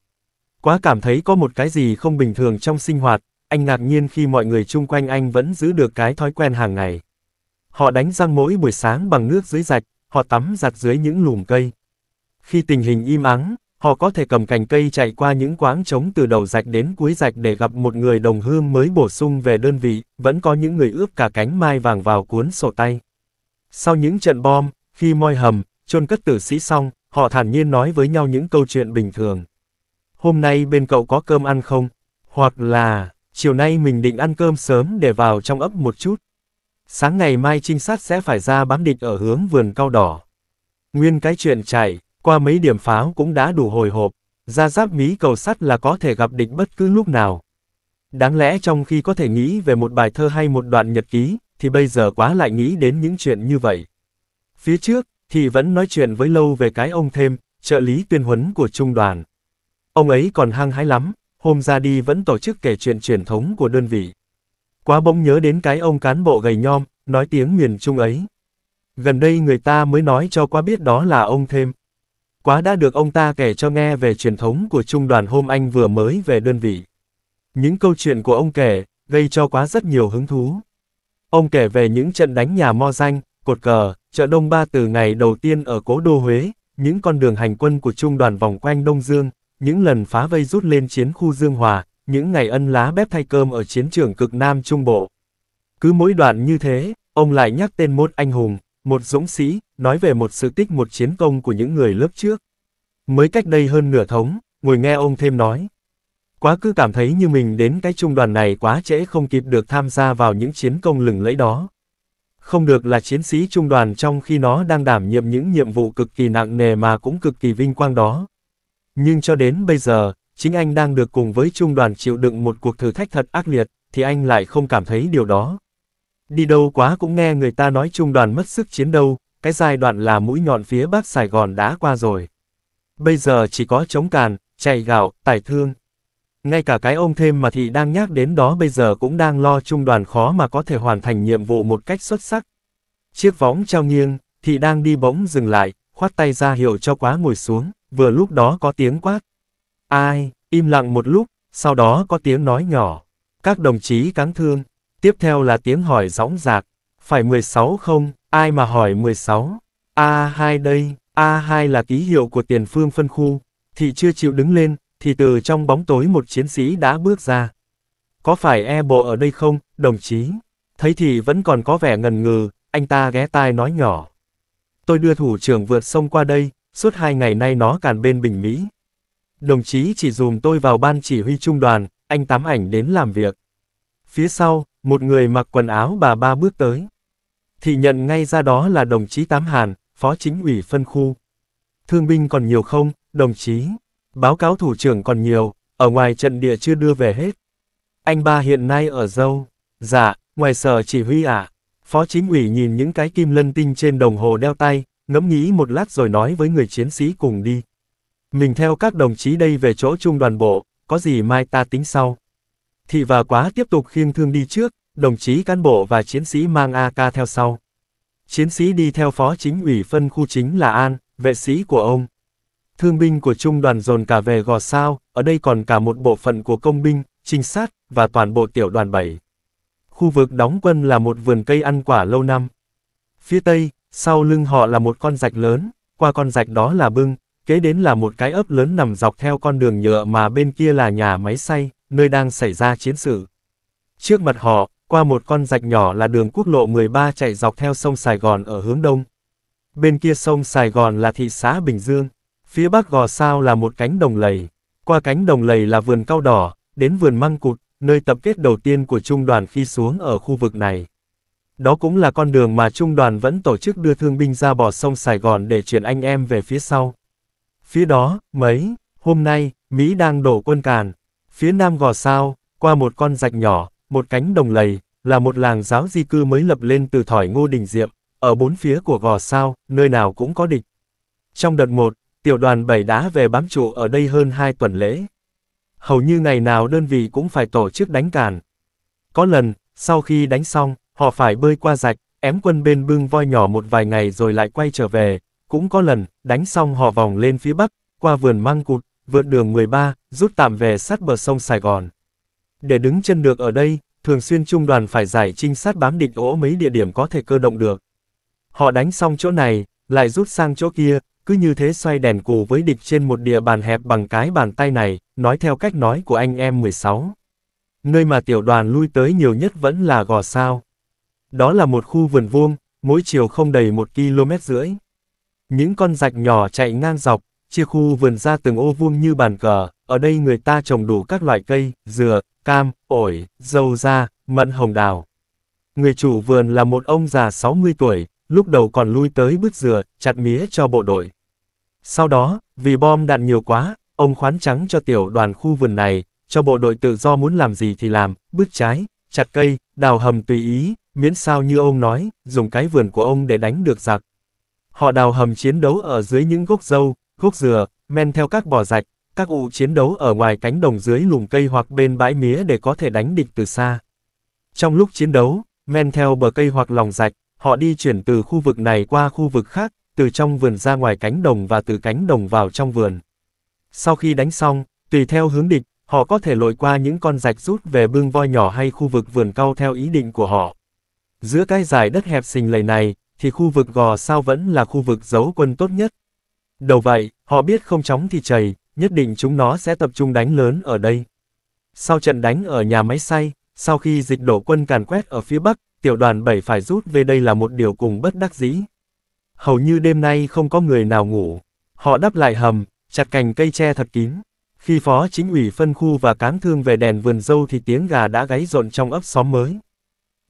Quá cảm thấy có một cái gì không bình thường trong sinh hoạt, anh ngạc nhiên khi mọi người chung quanh anh vẫn giữ được cái thói quen hàng ngày. Họ đánh răng mỗi buổi sáng bằng nước dưới rạch, họ tắm giặt dưới những lùm cây. Khi tình hình im ắng, họ có thể cầm cành cây chạy qua những quáng trống từ đầu rạch đến cuối rạch để gặp một người đồng hương mới bổ sung về đơn vị, vẫn có những người ướp cả cánh mai vàng vào cuốn sổ tay. Sau những trận bom, khi moi hầm, chôn cất tử sĩ xong, họ thản nhiên nói với nhau những câu chuyện bình thường. Hôm nay bên cậu có cơm ăn không? Hoặc là, chiều nay mình định ăn cơm sớm để vào trong ấp một chút. Sáng ngày mai trinh sát sẽ phải ra bám địch ở hướng vườn cao đỏ. Nguyên cái chuyện chạy, qua mấy điểm pháo cũng đã đủ hồi hộp, ra giáp mí cầu sắt là có thể gặp địch bất cứ lúc nào. Đáng lẽ trong khi có thể nghĩ về một bài thơ hay một đoạn nhật ký, thì bây giờ quá lại nghĩ đến những chuyện như vậy. Phía trước, thì vẫn nói chuyện với Lâu về cái ông thêm, trợ lý tuyên huấn của trung đoàn. Ông ấy còn hăng hái lắm, hôm ra đi vẫn tổ chức kể chuyện truyền thống của đơn vị. Quá bỗng nhớ đến cái ông cán bộ gầy nhom, nói tiếng miền Trung ấy. Gần đây người ta mới nói cho quá biết đó là ông thêm. Quá đã được ông ta kể cho nghe về truyền thống của trung đoàn hôm anh vừa mới về đơn vị. Những câu chuyện của ông kể, gây cho quá rất nhiều hứng thú. Ông kể về những trận đánh nhà mo danh, cột cờ, chợ Đông Ba từ ngày đầu tiên ở cố đô Huế, những con đường hành quân của trung đoàn vòng quanh Đông Dương, những lần phá vây rút lên chiến khu Dương Hòa, những ngày ân lá bếp thay cơm ở chiến trường cực Nam Trung Bộ. Cứ mỗi đoạn như thế, ông lại nhắc tên một anh hùng, một dũng sĩ, nói về một sự tích một chiến công của những người lớp trước. Mới cách đây hơn nửa thống, ngồi nghe ông thêm nói. Quá cứ cảm thấy như mình đến cái trung đoàn này quá trễ không kịp được tham gia vào những chiến công lừng lẫy đó. Không được là chiến sĩ trung đoàn trong khi nó đang đảm nhiệm những nhiệm vụ cực kỳ nặng nề mà cũng cực kỳ vinh quang đó. Nhưng cho đến bây giờ, chính anh đang được cùng với trung đoàn chịu đựng một cuộc thử thách thật ác liệt, thì anh lại không cảm thấy điều đó. Đi đâu quá cũng nghe người ta nói trung đoàn mất sức chiến đấu cái giai đoạn là mũi nhọn phía Bắc Sài Gòn đã qua rồi. Bây giờ chỉ có chống càn, chạy gạo, tải thương. Ngay cả cái ông thêm mà thị đang nhắc đến đó bây giờ cũng đang lo trung đoàn khó mà có thể hoàn thành nhiệm vụ một cách xuất sắc. Chiếc võng trao nghiêng, thị đang đi bỗng dừng lại, khoát tay ra hiệu cho quá ngồi xuống, vừa lúc đó có tiếng quát. Ai, im lặng một lúc, sau đó có tiếng nói nhỏ. Các đồng chí cáng thương. Tiếp theo là tiếng hỏi gióng giạc. Phải 16 không, ai mà hỏi 16? A2 đây, A2 là ký hiệu của tiền phương phân khu. Thị chưa chịu đứng lên, thì từ trong bóng tối một chiến sĩ đã bước ra. Có phải e bộ ở đây không, đồng chí? Thấy thì vẫn còn có vẻ ngần ngừ, anh ta ghé tai nói nhỏ. Tôi đưa thủ trưởng vượt sông qua đây, suốt hai ngày nay nó càn bên Bình Mỹ. Đồng chí chỉ dùm tôi vào ban chỉ huy trung đoàn, anh tám ảnh đến làm việc. Phía sau, một người mặc quần áo bà ba bước tới. Thị nhận ngay ra đó là đồng chí Tám Hàn, phó chính ủy phân khu. Thương binh còn nhiều không, đồng chí? Báo cáo thủ trưởng còn nhiều, ở ngoài trận địa chưa đưa về hết. Anh ba hiện nay ở dâu. Dạ, ngoài sở chỉ huy ạ. À. Phó chính ủy nhìn những cái kim lân tinh trên đồng hồ đeo tay, ngẫm nghĩ một lát rồi nói với người chiến sĩ cùng đi. Mình theo các đồng chí đây về chỗ trung đoàn bộ, có gì mai ta tính sau. Thị và quá tiếp tục khiêng thương đi trước, đồng chí cán bộ và chiến sĩ mang AK theo sau. Chiến sĩ đi theo phó chính ủy phân khu chính là An, vệ sĩ của ông. Thương binh của trung đoàn dồn cả về gò sao, ở đây còn cả một bộ phận của công binh, trinh sát, và toàn bộ tiểu đoàn 7. Khu vực đóng quân là một vườn cây ăn quả lâu năm, Phía tây, sau lưng họ là một con rạch lớn, qua con rạch đó là bưng, kế đến là một cái ấp lớn nằm dọc theo con đường nhựa mà bên kia là nhà máy xay, nơi đang xảy ra chiến sự. Trước mặt họ, qua một con rạch nhỏ là đường quốc lộ 13 chạy dọc theo sông Sài Gòn ở hướng đông. Bên kia sông Sài Gòn là thị xã Bình Dương, phía bắc gò sao là một cánh đồng lầy, qua cánh đồng lầy là vườn cao đỏ, đến vườn măng cụt, nơi tập kết đầu tiên của trung đoàn khi xuống ở khu vực này. Đó cũng là con đường mà trung đoàn vẫn tổ chức đưa thương binh ra bò sông Sài Gòn để chuyển anh em về phía sau. Phía đó, mấy, hôm nay, Mỹ đang đổ quân càn. Phía nam gò sao, qua một con rạch nhỏ, một cánh đồng lầy, là một làng giáo di cư mới lập lên từ thỏi ngô đình diệm, ở bốn phía của gò sao, nơi nào cũng có địch. Trong đợt 1, tiểu đoàn 7 đã về bám trụ ở đây hơn 2 tuần lễ. Hầu như ngày nào đơn vị cũng phải tổ chức đánh càn. Có lần, sau khi đánh xong, họ phải bơi qua rạch, ém quân bên bưng voi nhỏ một vài ngày rồi lại quay trở về, cũng có lần, đánh xong họ vòng lên phía bắc, qua vườn măng cụt, vượt đường 13, rút tạm về sát bờ sông Sài Gòn. Để đứng chân được ở đây, thường xuyên trung đoàn phải giải trinh sát bám địch ổ mấy địa điểm có thể cơ động được. Họ đánh xong chỗ này, lại rút sang chỗ kia, cứ như thế xoay đèn cù với địch trên một địa bàn hẹp bằng cái bàn tay này, nói theo cách nói của anh em 16. Nơi mà tiểu đoàn lui tới nhiều nhất vẫn là Gò Sao. Đó là một khu vườn vuông, mỗi chiều không đầy một km rưỡi. Những con rạch nhỏ chạy ngang dọc, chia khu vườn ra từng ô vuông như bàn cờ, ở đây người ta trồng đủ các loại cây, dừa, cam, ổi, dâu da, mận hồng đào. Người chủ vườn là một ông già 60 tuổi, lúc đầu còn lui tới bứt dừa, chặt mía cho bộ đội. Sau đó, vì bom đạn nhiều quá, ông khoán trắng cho tiểu đoàn khu vườn này, cho bộ đội tự do muốn làm gì thì làm, bứt trái, chặt cây, đào hầm tùy ý, miễn sao như ông nói, dùng cái vườn của ông để đánh được giặc. Họ đào hầm chiến đấu ở dưới những gốc dâu, gốc dừa, men theo các bò rạch, các ụ chiến đấu ở ngoài cánh đồng dưới lùm cây hoặc bên bãi mía để có thể đánh địch từ xa. Trong lúc chiến đấu, men theo bờ cây hoặc lòng rạch, họ đi chuyển từ khu vực này qua khu vực khác, từ trong vườn ra ngoài cánh đồng và từ cánh đồng vào trong vườn. Sau khi đánh xong, tùy theo hướng địch, họ có thể lội qua những con rạch rút về bương voi nhỏ hay khu vực vườn cao theo ý định của họ. Giữa cái giải đất hẹp xình lầy này, thì khu vực gò sao vẫn là khu vực giấu quân tốt nhất. Đầu vậy, họ biết không chóng thì chảy, nhất định chúng nó sẽ tập trung đánh lớn ở đây. Sau trận đánh ở nhà máy xay, sau khi dịch đổ quân càn quét ở phía bắc, tiểu đoàn 7 phải rút về đây là một điều cùng bất đắc dĩ. Hầu như đêm nay không có người nào ngủ. Họ đắp lại hầm, chặt cành cây tre thật kín. Khi phó chính ủy phân khu và cán thương về đèn vườn dâu thì tiếng gà đã gáy rộn trong ấp xóm mới.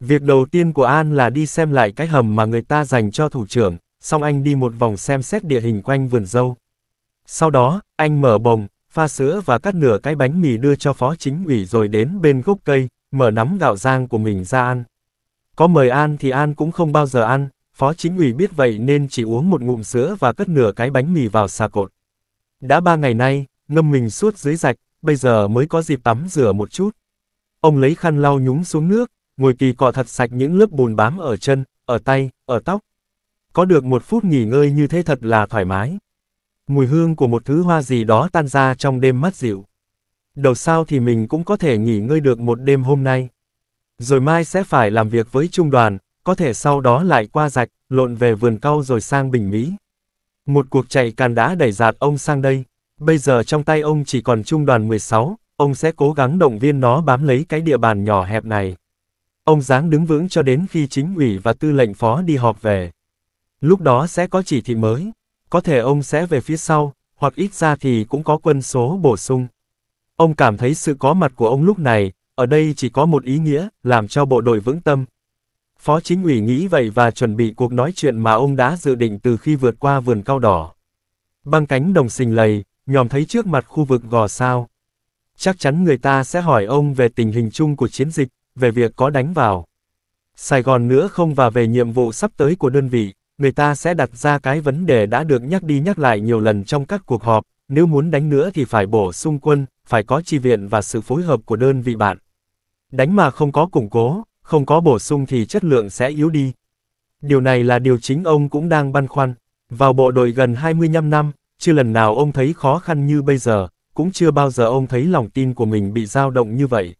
Việc đầu tiên của An là đi xem lại cái hầm mà người ta dành cho thủ trưởng, xong anh đi một vòng xem xét địa hình quanh vườn dâu. Sau đó, anh mở bồng, pha sữa và cắt nửa cái bánh mì đưa cho phó chính ủy rồi đến bên gốc cây, mở nắm gạo rang của mình ra ăn. Có mời An thì An cũng không bao giờ ăn, phó chính ủy biết vậy nên chỉ uống một ngụm sữa và cất nửa cái bánh mì vào xà cột. Đã ba ngày nay, ngâm mình suốt dưới rạch, bây giờ mới có dịp tắm rửa một chút. Ông lấy khăn lau nhúng xuống nước, ngồi kỳ cọ thật sạch những lớp bùn bám ở chân, ở tay, ở tóc. Có được một phút nghỉ ngơi như thế thật là thoải mái. Mùi hương của một thứ hoa gì đó tan ra trong đêm mát dịu. Đầu sao thì mình cũng có thể nghỉ ngơi được một đêm hôm nay. Rồi mai sẽ phải làm việc với trung đoàn, có thể sau đó lại qua rạch, lộn về vườn cau rồi sang Bình Mỹ. Một cuộc chạy càn đã đẩy dạt ông sang đây. Bây giờ trong tay ông chỉ còn trung đoàn 16, ông sẽ cố gắng động viên nó bám lấy cái địa bàn nhỏ hẹp này. Ông dáng đứng vững cho đến khi chính ủy và tư lệnh phó đi họp về. Lúc đó sẽ có chỉ thị mới. Có thể ông sẽ về phía sau, hoặc ít ra thì cũng có quân số bổ sung. Ông cảm thấy sự có mặt của ông lúc này, ở đây chỉ có một ý nghĩa, làm cho bộ đội vững tâm. Phó chính ủy nghĩ vậy và chuẩn bị cuộc nói chuyện mà ông đã dự định từ khi vượt qua vườn cao đỏ. Băng cánh đồng xình lầy, nhòm thấy trước mặt khu vực gò sao. Chắc chắn người ta sẽ hỏi ông về tình hình chung của chiến dịch, về việc có đánh vào. Sài Gòn nữa không và về nhiệm vụ sắp tới của đơn vị, người ta sẽ đặt ra cái vấn đề đã được nhắc đi nhắc lại nhiều lần trong các cuộc họp, nếu muốn đánh nữa thì phải bổ sung quân, phải có chi viện và sự phối hợp của đơn vị bạn. Đánh mà không có củng cố, không có bổ sung thì chất lượng sẽ yếu đi. Điều này là điều chính ông cũng đang băn khoăn. Vào bộ đội gần 25 năm, chưa lần nào ông thấy khó khăn như bây giờ, cũng chưa bao giờ ông thấy lòng tin của mình bị dao động như vậy.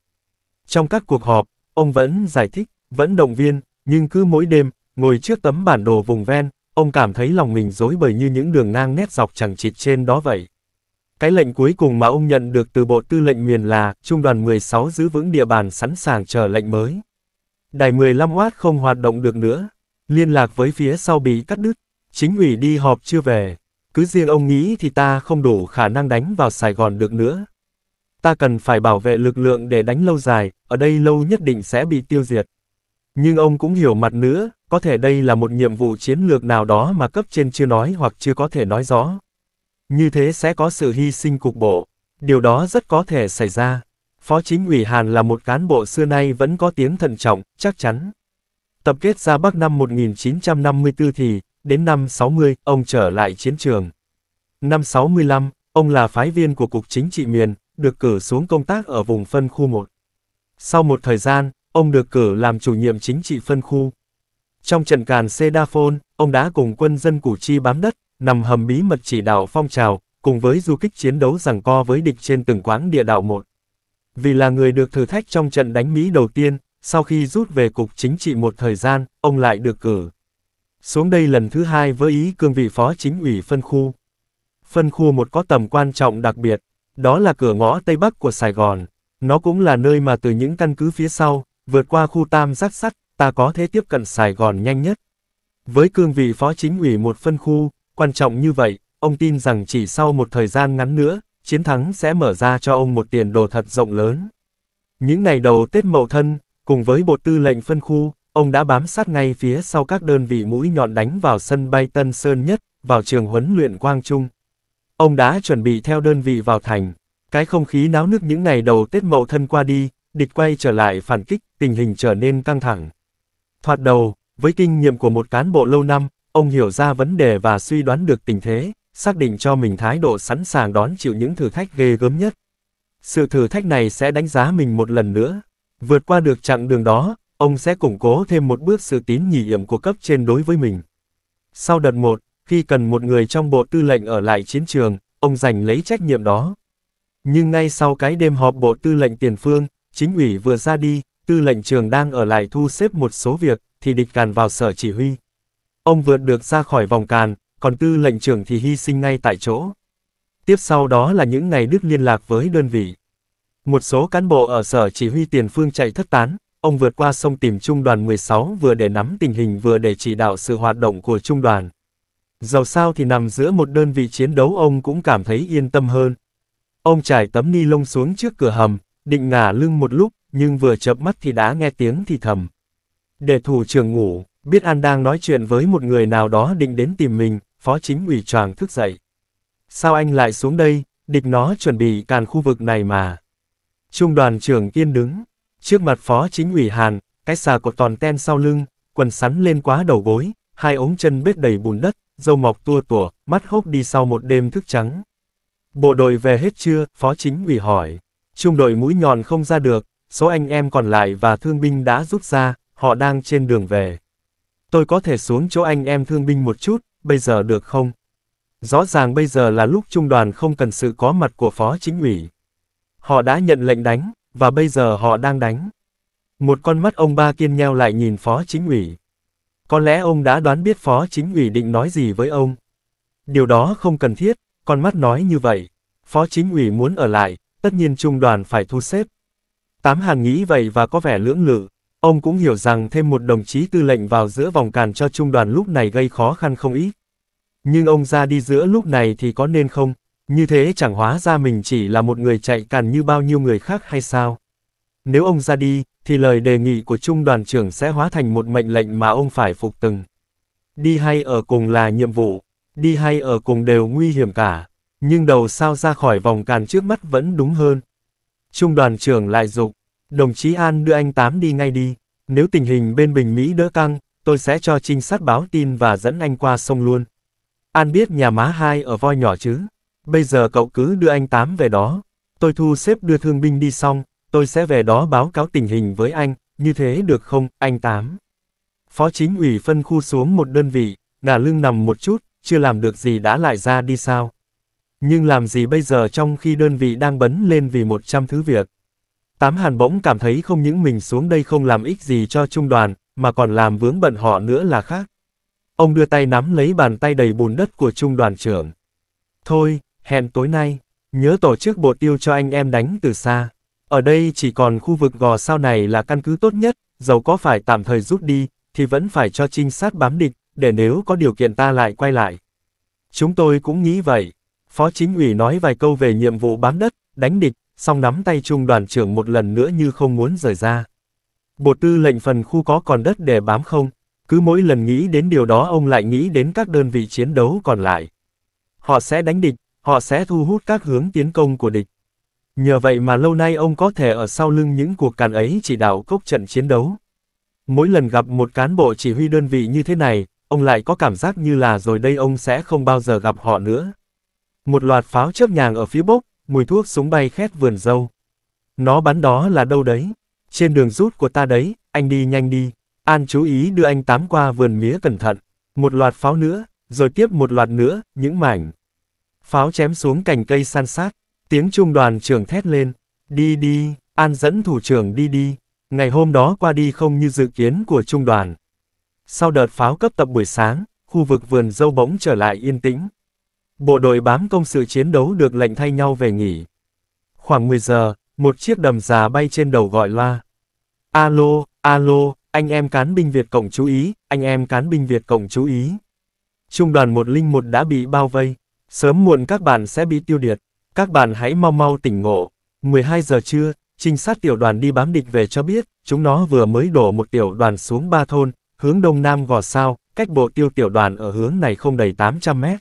Trong các cuộc họp, ông vẫn giải thích, vẫn động viên, nhưng cứ mỗi đêm, ngồi trước tấm bản đồ vùng ven, ông cảm thấy lòng mình rối bời như những đường ngang nét dọc chẳng chịt trên đó vậy. Cái lệnh cuối cùng mà ông nhận được từ Bộ Tư lệnh miền là, Trung đoàn 16 giữ vững địa bàn sẵn sàng chờ lệnh mới. Đài 15W không hoạt động được nữa. Liên lạc với phía sau bị cắt đứt. Chính ủy đi họp chưa về. Cứ riêng ông nghĩ thì ta không đủ khả năng đánh vào Sài Gòn được nữa. Ta cần phải bảo vệ lực lượng để đánh lâu dài, ở đây lâu nhất định sẽ bị tiêu diệt. Nhưng ông cũng hiểu mặt nữa, có thể đây là một nhiệm vụ chiến lược nào đó mà cấp trên chưa nói hoặc chưa có thể nói rõ. Như thế sẽ có sự hy sinh cục bộ. Điều đó rất có thể xảy ra. Phó chính ủy Hàn là một cán bộ xưa nay vẫn có tiếng thận trọng, chắc chắn. Tập kết ra Bắc năm 1954 thì, đến năm 60, ông trở lại chiến trường. Năm 65, ông là phái viên của Cục Chính trị miền, được cử xuống công tác ở vùng phân khu 1. Sau một thời gian, ông được cử làm chủ nhiệm chính trị phân khu. Trong trận càn Sedaphone, ông đã cùng quân dân Củ Chi bám đất, nằm hầm bí mật chỉ đạo phong trào, cùng với du kích chiến đấu rằng co với địch trên từng quãng địa đạo một. Vì là người được thử thách trong trận đánh Mỹ đầu tiên, sau khi rút về cục chính trị một thời gian, ông lại được cử. Xuống đây lần thứ hai với ý cương vị phó chính ủy phân khu. Phân khu một có tầm quan trọng đặc biệt, đó là cửa ngõ Tây Bắc của Sài Gòn. Nó cũng là nơi mà từ những căn cứ phía sau, vượt qua khu tam giác sắt, ta có thể tiếp cận Sài Gòn nhanh nhất. Với cương vị phó chính ủy một phân khu, quan trọng như vậy, ông tin rằng chỉ sau một thời gian ngắn nữa, chiến thắng sẽ mở ra cho ông một tiền đồ thật rộng lớn. Những ngày đầu Tết Mậu Thân, cùng với bộ tư lệnh phân khu, ông đã bám sát ngay phía sau các đơn vị mũi nhọn đánh vào sân bay Tân Sơn Nhất, vào trường huấn luyện Quang Trung. Ông đã chuẩn bị theo đơn vị vào thành. Cái không khí náo nức những ngày đầu Tết Mậu Thân qua đi, địch quay trở lại phản kích, tình hình trở nên căng thẳng. Thoạt đầu, với kinh nghiệm của một cán bộ lâu năm, ông hiểu ra vấn đề và suy đoán được tình thế, xác định cho mình thái độ sẵn sàng đón chịu những thử thách ghê gớm nhất. Sự thử thách này sẽ đánh giá mình một lần nữa. Vượt qua được chặng đường đó, ông sẽ củng cố thêm một bước sự tín nhiệm của cấp trên đối với mình. Sau đợt 1, khi cần một người trong bộ tư lệnh ở lại chiến trường, ông giành lấy trách nhiệm đó. Nhưng ngay sau cái đêm họp bộ tư lệnh tiền phương, chính ủy vừa ra đi, tư lệnh trường đang ở lại thu xếp một số việc, thì địch càn vào sở chỉ huy. Ông vượt được ra khỏi vòng càn, còn tư lệnh trưởng thì hy sinh ngay tại chỗ. Tiếp sau đó là những ngày đứt liên lạc với đơn vị. Một số cán bộ ở sở chỉ huy tiền phương chạy thất tán, ông vượt qua sông tìm trung đoàn 16 vừa để nắm tình hình vừa để chỉ đạo sự hoạt động của trung đoàn. Dầu sao thì nằm giữa một đơn vị chiến đấu ông cũng cảm thấy yên tâm hơn. Ông trải tấm ni lông xuống trước cửa hầm, định ngả lưng một lúc, nhưng vừa chợp mắt thì đã nghe tiếng thì thầm. Để thủ trưởng ngủ, biết An đang nói chuyện với một người nào đó định đến tìm mình, phó chính ủy tràng thức dậy. Sao anh lại xuống đây, địch nó chuẩn bị càn khu vực này mà. Trung đoàn trưởng yên đứng, trước mặt phó chính ủy Hàn, cái xà của toàn ten sau lưng, quần sắn lên quá đầu gối, hai ống chân bết đầy bùn đất, dâu mọc tua tủa, mắt hốc đi sau một đêm thức trắng. Bộ đội về hết chưa, phó chính ủy hỏi. Trung đội mũi nhọn không ra được, số anh em còn lại và thương binh đã rút ra, họ đang trên đường về. Tôi có thể xuống chỗ anh em thương binh một chút, bây giờ được không? Rõ ràng bây giờ là lúc trung đoàn không cần sự có mặt của phó chính ủy. Họ đã nhận lệnh đánh, và bây giờ họ đang đánh. Một con mắt ông ba kiên nheo lại nhìn phó chính ủy. Có lẽ ông đã đoán biết phó chính ủy định nói gì với ông. Điều đó không cần thiết, con mắt nói như vậy. Phó chính ủy muốn ở lại, tất nhiên trung đoàn phải thu xếp. Tám Hàn nghĩ vậy và có vẻ lưỡng lự. Ông cũng hiểu rằng thêm một đồng chí tư lệnh vào giữa vòng càn cho trung đoàn lúc này gây khó khăn không ít. Nhưng ông ra đi giữa lúc này thì có nên không? Như thế chẳng hóa ra mình chỉ là một người chạy càn như bao nhiêu người khác hay sao? Nếu ông ra đi, thì lời đề nghị của trung đoàn trưởng sẽ hóa thành một mệnh lệnh mà ông phải phục từng. Đi hay ở cùng là nhiệm vụ, đi hay ở cùng đều nguy hiểm cả, nhưng đầu sao ra khỏi vòng càn trước mắt vẫn đúng hơn. Trung đoàn trưởng lại dục, đồng chí An đưa anh Tám đi ngay đi, nếu tình hình bên Bình Mỹ đỡ căng, tôi sẽ cho trinh sát báo tin và dẫn anh qua sông luôn. An biết nhà má hai ở voi nhỏ chứ, bây giờ cậu cứ đưa anh Tám về đó, tôi thu xếp đưa thương binh đi xong, tôi sẽ về đó báo cáo tình hình với anh, như thế được không, anh Tám? Phó chính ủy phân khu xuống một đơn vị, ngả lưng nằm một chút, chưa làm được gì đã lại ra đi sao? Nhưng làm gì bây giờ trong khi đơn vị đang bấn lên vì một trăm thứ việc? Tám Hàn bỗng cảm thấy không những mình xuống đây không làm ích gì cho trung đoàn, mà còn làm vướng bận họ nữa là khác. Ông đưa tay nắm lấy bàn tay đầy bùn đất của trung đoàn trưởng. Thôi, hẹn tối nay, nhớ tổ chức bộ tiêu cho anh em đánh từ xa. Ở đây chỉ còn khu vực gò sao này là căn cứ tốt nhất, dầu có phải tạm thời rút đi, thì vẫn phải cho trinh sát bám địch, để nếu có điều kiện ta lại quay lại. Chúng tôi cũng nghĩ vậy. Phó chính ủy nói vài câu về nhiệm vụ bám đất, đánh địch, xong nắm tay trung đoàn trưởng một lần nữa như không muốn rời ra. Bộ tư lệnh phần khu có còn đất để bám không? Cứ mỗi lần nghĩ đến điều đó ông lại nghĩ đến các đơn vị chiến đấu còn lại. Họ sẽ đánh địch, họ sẽ thu hút các hướng tiến công của địch. Nhờ vậy mà lâu nay ông có thể ở sau lưng những cuộc càn ấy chỉ đạo cốc trận chiến đấu. Mỗi lần gặp một cán bộ chỉ huy đơn vị như thế này, ông lại có cảm giác như là rồi đây ông sẽ không bao giờ gặp họ nữa. Một loạt pháo chớp nhàng ở phía bốc, mùi thuốc súng bay khét vườn dâu. Nó bắn đó là đâu đấy? Trên đường rút của ta đấy, anh đi nhanh đi. An chú ý đưa anh tám qua vườn mía cẩn thận. Một loạt pháo nữa, rồi tiếp một loạt nữa, những mảnh. Pháo chém xuống cành cây san sát. Tiếng trung đoàn trưởng thét lên. Đi đi, An dẫn thủ trưởng đi đi. Ngày hôm đó qua đi không như dự kiến của trung đoàn. Sau đợt pháo cấp tập buổi sáng, khu vực vườn dâu bỗng trở lại yên tĩnh. Bộ đội bám công sự chiến đấu được lệnh thay nhau về nghỉ. Khoảng 10 giờ, một chiếc đầm già bay trên đầu gọi loa. Alo, alo, anh em cán binh Việt Cộng chú ý, anh em cán binh Việt Cộng chú ý. Trung đoàn 101 đã bị bao vây, sớm muộn các bạn sẽ bị tiêu diệt. Các bạn hãy mau mau tỉnh ngộ. 12 giờ trưa, trinh sát tiểu đoàn đi bám địch về cho biết, chúng nó vừa mới đổ một tiểu đoàn xuống ba thôn, hướng đông nam gò sao, cách bộ tiêu tiểu đoàn ở hướng này không đầy 800 mét.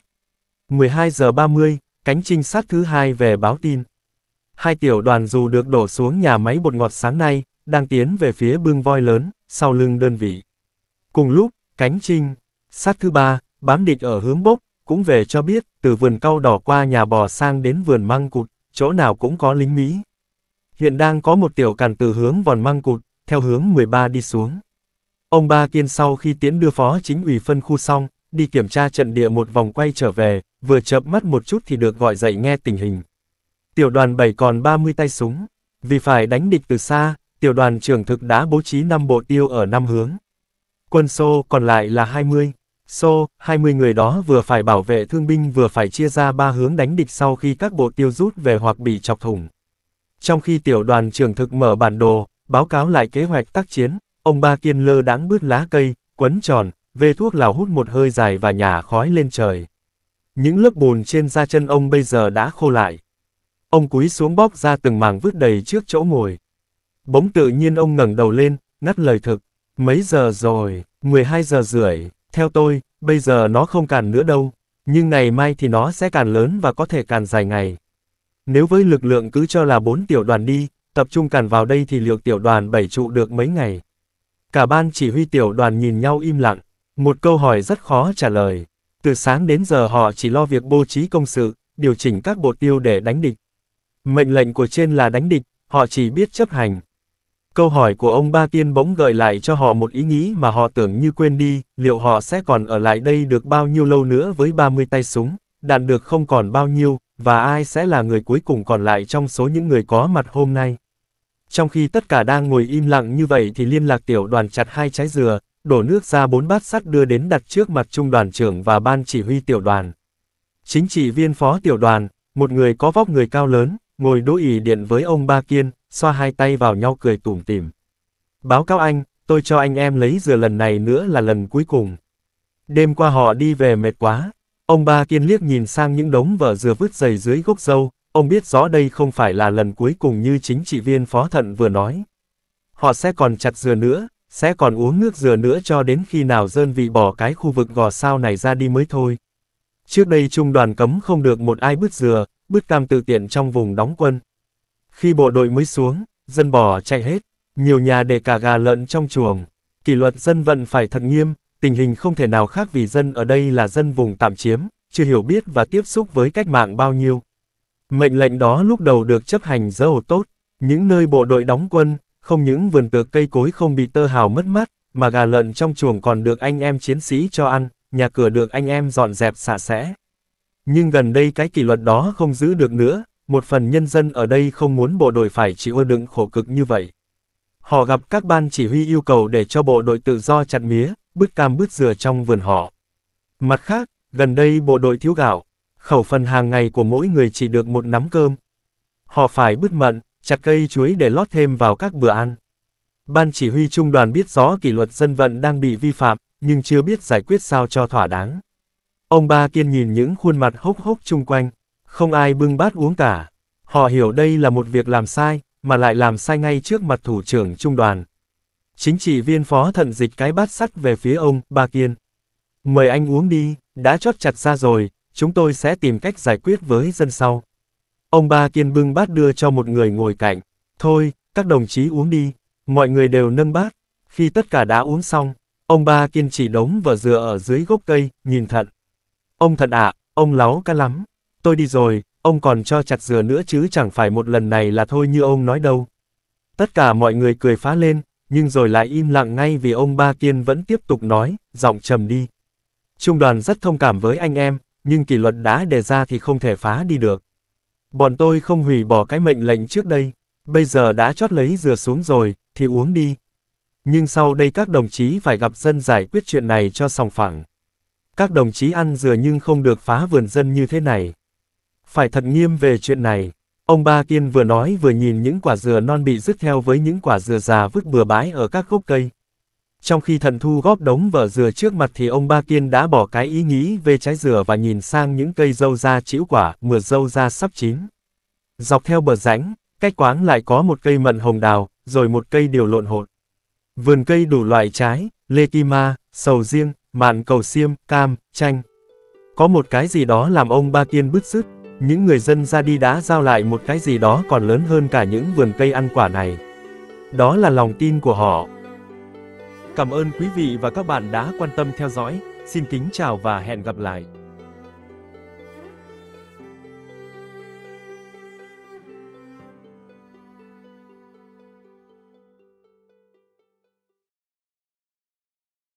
12 giờ 30, cánh trinh sát thứ hai về báo tin. Hai tiểu đoàn dù được đổ xuống nhà máy bột ngọt sáng nay, đang tiến về phía bương voi lớn, sau lưng đơn vị. Cùng lúc, cánh trinh, sát thứ ba, bám địch ở hướng bốc, cũng về cho biết, từ vườn cau đỏ qua nhà bò sang đến vườn măng cụt, chỗ nào cũng có lính Mỹ. Hiện đang có một tiểu càn từ hướng vòn măng cụt, theo hướng 13 đi xuống. Ông Ba Kiên sau khi tiến đưa phó chính ủy phân khu xong, đi kiểm tra trận địa một vòng quay trở về, vừa chợp mắt một chút thì được gọi dậy nghe tình hình. Tiểu đoàn 7 còn 30 tay súng. Vì phải đánh địch từ xa, tiểu đoàn trưởng thực đã bố trí 5 bộ tiêu ở 5 hướng. Quân xô còn lại là 20. Xô, 20 người đó vừa phải bảo vệ thương binh vừa phải chia ra ba hướng đánh địch sau khi các bộ tiêu rút về hoặc bị chọc thủng. Trong khi tiểu đoàn trưởng thực mở bản đồ, báo cáo lại kế hoạch tác chiến, ông Ba Kiên lơ đáng bứt lá cây, quấn tròn, về thuốc lào hút một hơi dài và nhả khói lên trời. Những lớp bùn trên da chân ông bây giờ đã khô lại. Ông cúi xuống bóp ra từng màng vứt đầy trước chỗ ngồi. Bỗng tự nhiên ông ngẩng đầu lên, ngắt lời thực. Mấy giờ rồi, 12 giờ rưỡi, theo tôi, bây giờ nó không càn nữa đâu, nhưng ngày mai thì nó sẽ càn lớn và có thể càn dài ngày. Nếu với lực lượng cứ cho là bốn tiểu đoàn đi, tập trung càn vào đây thì liệu tiểu đoàn bảy trụ được mấy ngày. Cả ban chỉ huy tiểu đoàn nhìn nhau im lặng, một câu hỏi rất khó trả lời. Từ sáng đến giờ họ chỉ lo việc bố trí công sự, điều chỉnh các bộ tiêu để đánh địch. Mệnh lệnh của trên là đánh địch, họ chỉ biết chấp hành. Câu hỏi của ông Ba Tiên bỗng gợi lại cho họ một ý nghĩ mà họ tưởng như quên đi, liệu họ sẽ còn ở lại đây được bao nhiêu lâu nữa với 30 tay súng, đạn được không còn bao nhiêu, và ai sẽ là người cuối cùng còn lại trong số những người có mặt hôm nay. Trong khi tất cả đang ngồi im lặng như vậy thì liên lạc tiểu đoàn chặt hai trái dừa, đổ nước ra bốn bát sắt đưa đến đặt trước mặt trung đoàn trưởng và ban chỉ huy tiểu đoàn. Chính trị viên phó tiểu đoàn, một người có vóc người cao lớn, ngồi đối ỉ điện với ông Ba Kiên, xoa hai tay vào nhau cười tủm tỉm. Báo cáo anh, tôi cho anh em lấy dừa lần này nữa là lần cuối cùng. Đêm qua họ đi về mệt quá. Ông Ba Kiên liếc nhìn sang những đống vở dừa vứt dày dưới gốc dâu, ông biết rõ đây không phải là lần cuối cùng như chính trị viên phó thận vừa nói. Họ sẽ còn chặt dừa nữa, sẽ còn uống nước dừa nữa cho đến khi nào dơn vị bỏ cái khu vực gò sao này ra đi mới thôi. Trước đây trung đoàn cấm không được một ai bứt dừa, bứt cam tự tiện trong vùng đóng quân. Khi bộ đội mới xuống, dân bò chạy hết, nhiều nhà để cả gà lợn trong chuồng. Kỷ luật dân vận phải thật nghiêm, tình hình không thể nào khác vì dân ở đây là dân vùng tạm chiếm, chưa hiểu biết và tiếp xúc với cách mạng bao nhiêu. Mệnh lệnh đó lúc đầu được chấp hành rất tốt, những nơi bộ đội đóng quân, không những vườn tược cây cối không bị tơ hào mất mát, mà gà lợn trong chuồng còn được anh em chiến sĩ cho ăn, nhà cửa được anh em dọn dẹp xả sẽ. Nhưng gần đây cái kỷ luật đó không giữ được nữa, một phần nhân dân ở đây không muốn bộ đội phải chịu đựng khổ cực như vậy. Họ gặp các ban chỉ huy yêu cầu để cho bộ đội tự do chặt mía, bứt cam bứt dừa trong vườn họ. Mặt khác, gần đây bộ đội thiếu gạo, khẩu phần hàng ngày của mỗi người chỉ được một nắm cơm. Họ phải bứt mận, chặt cây chuối để lót thêm vào các bữa ăn. Ban chỉ huy trung đoàn biết rõ kỷ luật dân vận đang bị vi phạm, nhưng chưa biết giải quyết sao cho thỏa đáng. Ông Ba Kiên nhìn những khuôn mặt hốc hốc chung quanh, không ai bưng bát uống cả. Họ hiểu đây là một việc làm sai, mà lại làm sai ngay trước mặt thủ trưởng trung đoàn. Chính trị viên phó thận dịch cái bát sắt về phía ông, Ba Kiên. Mời anh uống đi, đã chót chặt ra rồi, chúng tôi sẽ tìm cách giải quyết với dân sau. Ông Ba Kiên bưng bát đưa cho một người ngồi cạnh. Thôi, các đồng chí uống đi. Mọi người đều nâng bát. Khi tất cả đã uống xong, ông Ba Kiên chỉ đống và dựa ở dưới gốc cây, nhìn thận. Ông thận ạ, ông láo cá lắm. Tôi đi rồi, ông còn cho chặt dừa nữa chứ chẳng phải một lần này là thôi như ông nói đâu. Tất cả mọi người cười phá lên, nhưng rồi lại im lặng ngay vì ông Ba Kiên vẫn tiếp tục nói, giọng trầm đi. Trung đoàn rất thông cảm với anh em, nhưng kỷ luật đã đề ra thì không thể phá đi được. Bọn tôi không hủy bỏ cái mệnh lệnh trước đây, bây giờ đã chót lấy dừa xuống rồi, thì uống đi. Nhưng sau đây các đồng chí phải gặp dân giải quyết chuyện này cho sòng phẳng. Các đồng chí ăn dừa nhưng không được phá vườn dân như thế này. Phải thật nghiêm về chuyện này. Ông Ba Kiên vừa nói vừa nhìn những quả dừa non bị rứt theo với những quả dừa già vứt bừa bãi ở các gốc cây. Trong khi thần thu góp đống vở dừa trước mặt thì ông Ba Kiên đã bỏ cái ý nghĩ về trái dừa và nhìn sang những cây dâu da chĩu quả, mượt dâu da sắp chín. Dọc theo bờ rãnh, cách quán lại có một cây mận hồng đào, rồi một cây điều lộn hột. Vườn cây đủ loại trái, lê kima, ma, sầu riêng, mạn cầu xiêm, cam, chanh. Có một cái gì đó làm ông Ba Kiên bứt rứt, những người dân ra đi đã giao lại một cái gì đó còn lớn hơn cả những vườn cây ăn quả này. Đó là lòng tin của họ. Cảm ơn quý vị và các bạn đã quan tâm theo dõi, xin kính chào và hẹn gặp lại.